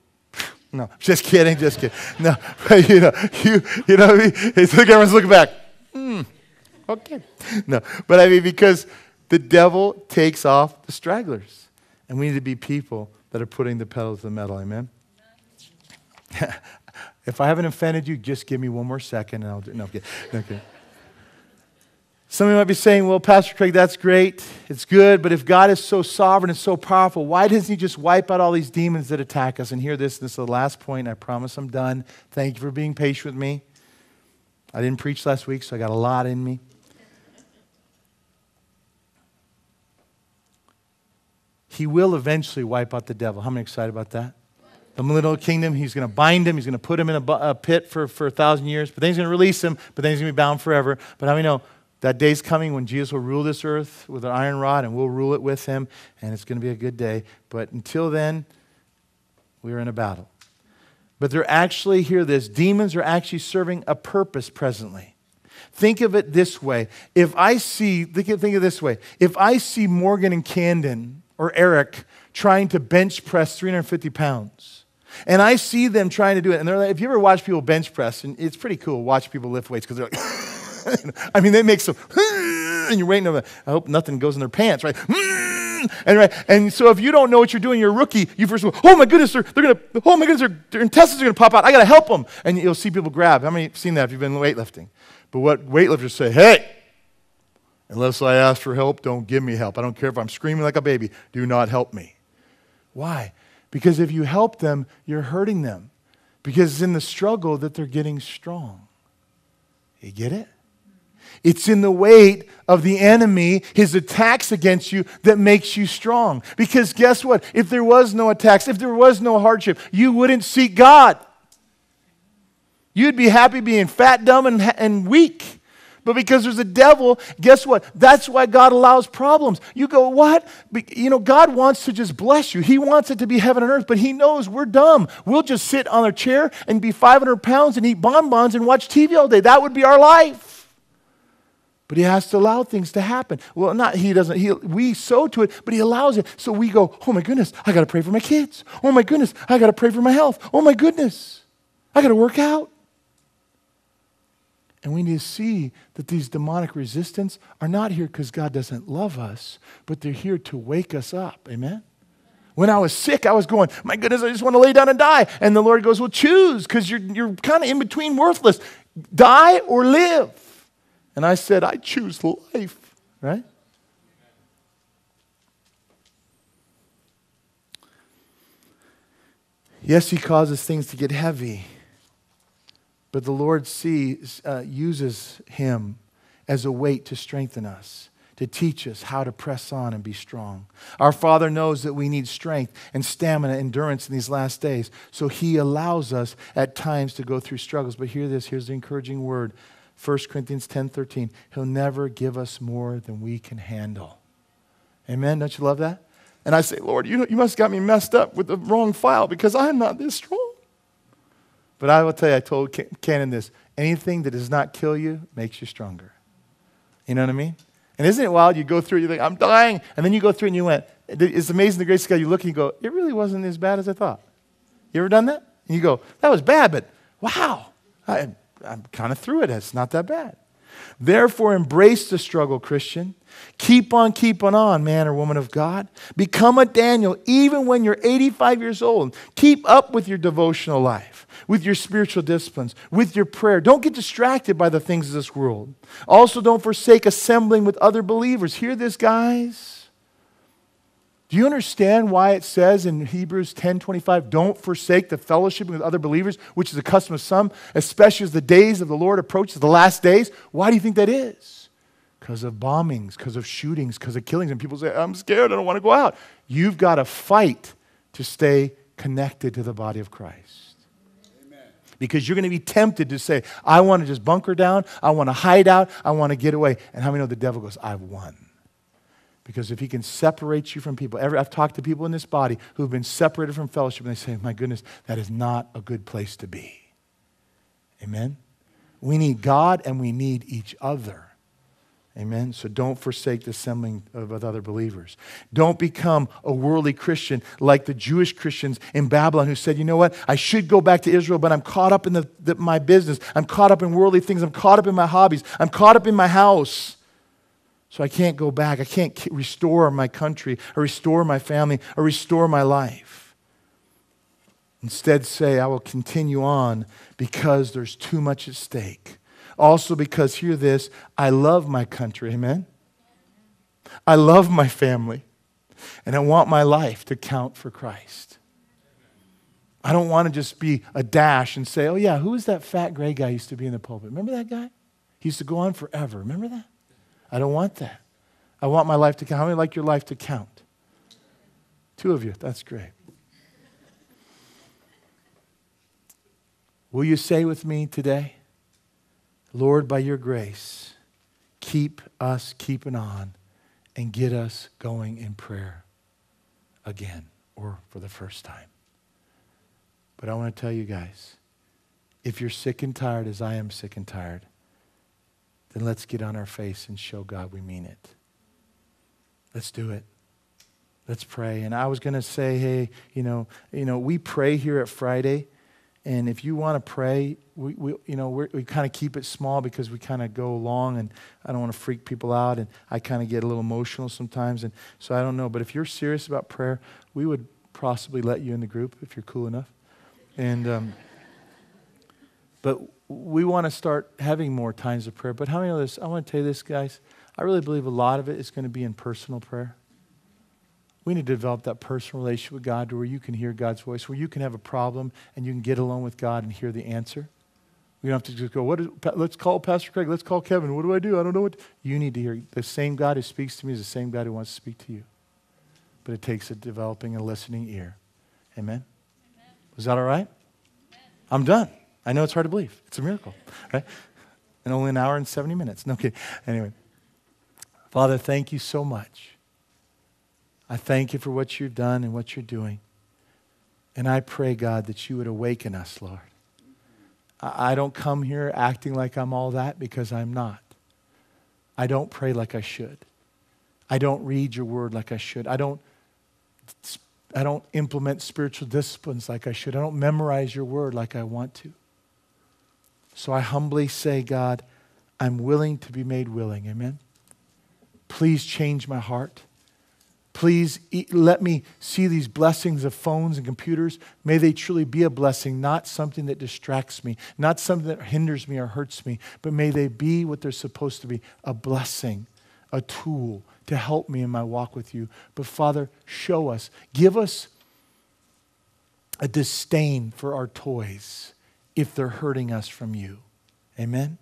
no, just kidding, just kidding. No, you know, you, you know what I mean? It's everyone's looking back. Hmm, okay. No, but I mean, because the devil takes off the stragglers. And we need to be people that are putting the pedal to the metal. Amen? if I haven't offended you, just give me one more second and I'll do No, okay. okay. Some of you might be saying, well, Pastor Craig, that's great. It's good. But if God is so sovereign and so powerful, why doesn't He just wipe out all these demons that attack us? And hear this. This is the last point. I promise I'm done. Thank you for being patient with me. I didn't preach last week, so I got a lot in me. He will eventually wipe out the devil. How many excited about that? The millennial kingdom, he's going to bind him. He's going to put him in a, pit for, for a thousand years. But then he's going to release him. But then he's going to be bound forever. But how many know that day's coming when Jesus will rule this earth with an iron rod and we'll rule it with him. And it's going to be a good day. But until then, we're in a battle. But they're actually, hear this, demons are actually serving a purpose presently. Think of it this way. If I see, think of, think of this way. If I see Morgan and Camden or Eric trying to bench press 350 pounds. And I see them trying to do it. And they're like, if you ever watch people bench press, and it's pretty cool, watch people lift weights because they're like, I mean, they make some, and you're waiting. I hope nothing goes in their pants, right? And, right? and so if you don't know what you're doing, you're a rookie, you first go, oh my goodness, they're, they're going to, oh my goodness, their, their intestines are going to pop out. I got to help them. And you'll see people grab. How many have seen that if you've been weightlifting? But what weightlifters say, hey, Unless I ask for help, don't give me help. I don't care if I'm screaming like a baby. Do not help me. Why? Because if you help them, you're hurting them. Because it's in the struggle that they're getting strong. You get it? It's in the weight of the enemy, his attacks against you, that makes you strong. Because guess what? If there was no attacks, if there was no hardship, you wouldn't seek God. You'd be happy being fat, dumb, and, and weak. But because there's a devil, guess what? That's why God allows problems. You go, what? You know, God wants to just bless you. He wants it to be heaven and earth, but He knows we're dumb. We'll just sit on a chair and be 500 pounds and eat bonbons and watch TV all day. That would be our life. But he has to allow things to happen. Well, not he doesn't. He, we sow to it, but he allows it. So we go, oh my goodness, I got to pray for my kids. Oh my goodness, I got to pray for my health. Oh my goodness, I got to work out. And we need to see that these demonic resistance are not here because God doesn't love us, but they're here to wake us up. Amen? When I was sick, I was going, my goodness, I just want to lay down and die. And the Lord goes, well, choose because you're, you're kind of in between worthless. Die or live. And I said, I choose life, right? Yes, He causes things to get heavy. But the Lord sees, uh, uses him as a weight to strengthen us, to teach us how to press on and be strong. Our Father knows that we need strength and stamina, endurance in these last days. So he allows us at times to go through struggles. But hear this here's the encouraging word 1 Corinthians 10 13. He'll never give us more than we can handle. Amen? Don't you love that? And I say, Lord, you, you must have got me messed up with the wrong file because I'm not this strong. But I will tell you, I told Cannon this anything that does not kill you makes you stronger. You know what I mean? And isn't it wild? You go through, you think, I'm dying. And then you go through and you went, it's amazing the grace of God. You look and you go, it really wasn't as bad as I thought. You ever done that? And you go, that was bad, but wow, I, I'm kind of through it. It's not that bad. Therefore, embrace the struggle, Christian. Keep on keeping on, man or woman of God. Become a Daniel even when you're 85 years old. Keep up with your devotional life, with your spiritual disciplines, with your prayer. Don't get distracted by the things of this world. Also, don't forsake assembling with other believers. Hear this, guys. Do you understand why it says in Hebrews 10:25, don't forsake the fellowship with other believers, which is a custom of some, especially as the days of the Lord approaches, the last days? Why do you think that is? Because of bombings, because of shootings, because of killings. And people say, I'm scared, I don't want to go out. You've got to fight to stay connected to the body of Christ. Because you're going to be tempted to say, I want to just bunker down, I want to hide out, I want to get away. And how many know the devil goes, I've won? Because if he can separate you from people, every, I've talked to people in this body who've been separated from fellowship, and they say, My goodness, that is not a good place to be. Amen? We need God and we need each other. Amen. So don't forsake the assembling of other believers. Don't become a worldly Christian like the Jewish Christians in Babylon who said, you know what? I should go back to Israel, but I'm caught up in the, the, my business. I'm caught up in worldly things. I'm caught up in my hobbies. I'm caught up in my house. So I can't go back. I can't restore my country or restore my family or restore my life. Instead, say, I will continue on because there's too much at stake. Also, because, hear this, I love my country. Amen? I love my family. And I want my life to count for Christ. I don't want to just be a dash and say, oh, yeah, who was that fat gray guy used to be in the pulpit? Remember that guy? He used to go on forever. Remember that? I don't want that. I want my life to count. How many like your life to count? Two of you. That's great. Will you say with me today? Lord, by your grace, keep us keeping on and get us going in prayer again or for the first time. But I want to tell you guys if you're sick and tired, as I am sick and tired, then let's get on our face and show God we mean it. Let's do it. Let's pray. And I was going to say, hey, you know, you know, we pray here at Friday and if you want to pray, we, we you know, we kind of keep it small because we kind of go long, and I don't want to freak people out, and I kind of get a little emotional sometimes, and so I don't know. But if you're serious about prayer, we would possibly let you in the group if you're cool enough. And um, but we want to start having more times of prayer. But how many of this? I want to tell you this, guys. I really believe a lot of it is going to be in personal prayer. We need to develop that personal relationship with God to where you can hear God's voice, where you can have a problem and you can get alone with God and hear the answer. We don't have to just go, what is, let's call Pastor Craig, let's call Kevin. What do I do? I don't know what. You need to hear. The same God who speaks to me is the same God who wants to speak to you. But it takes a developing a listening ear. Amen? Amen. Was that all right? Amen. I'm done. I know it's hard to believe. It's a miracle, right? And only an hour and 70 minutes. No kidding. Anyway, Father, thank you so much I thank you for what you've done and what you're doing. And I pray, God, that you would awaken us, Lord. I don't come here acting like I'm all that because I'm not. I don't pray like I should. I don't read your word like I should. I don't, I don't implement spiritual disciplines like I should. I don't memorize your word like I want to. So I humbly say, God, I'm willing to be made willing. Amen. Please change my heart. Please let me see these blessings of phones and computers. May they truly be a blessing, not something that distracts me, not something that hinders me or hurts me, but may they be what they're supposed to be a blessing, a tool to help me in my walk with you. But Father, show us, give us a disdain for our toys if they're hurting us from you. Amen?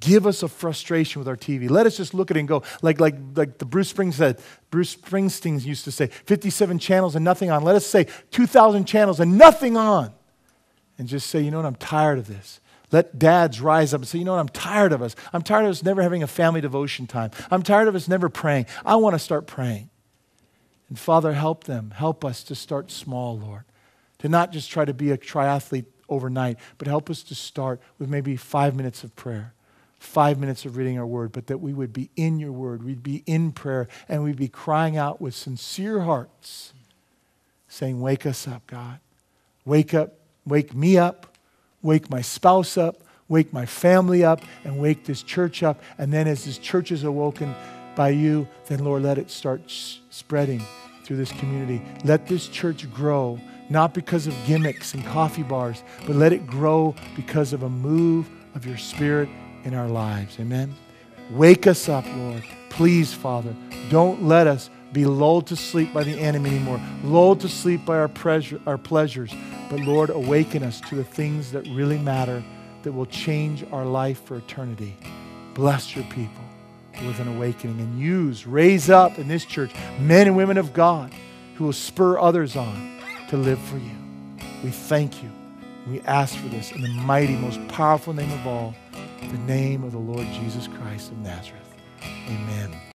Give us a frustration with our TV. Let us just look at it and go, like, like, like the Bruce Springsteen said, Bruce Springsteen used to say, 57 channels and nothing on. Let us say 2,000 channels and nothing on. And just say, you know what, I'm tired of this. Let dads rise up and say, you know what, I'm tired of us. I'm tired of us never having a family devotion time. I'm tired of us never praying. I want to start praying. And Father, help them. Help us to start small, Lord. To not just try to be a triathlete overnight, but help us to start with maybe five minutes of prayer five minutes of reading our word, but that we would be in your word, we'd be in prayer, and we'd be crying out with sincere hearts, saying, Wake us up, God. Wake up, wake me up, wake my spouse up, wake my family up, and wake this church up. And then as this church is awoken by you, then Lord, let it start spreading through this community. Let this church grow, not because of gimmicks and coffee bars, but let it grow because of a move of your spirit in our lives. Amen. Wake us up, Lord. Please, Father, don't let us be lulled to sleep by the enemy anymore, lulled to sleep by our, pleasure, our pleasures. But Lord, awaken us to the things that really matter, that will change our life for eternity. Bless your people with an awakening and use, raise up in this church men and women of God who will spur others on to live for you. We thank you. We ask for this in the mighty, most powerful name of all the name of the Lord Jesus Christ of Nazareth. Amen.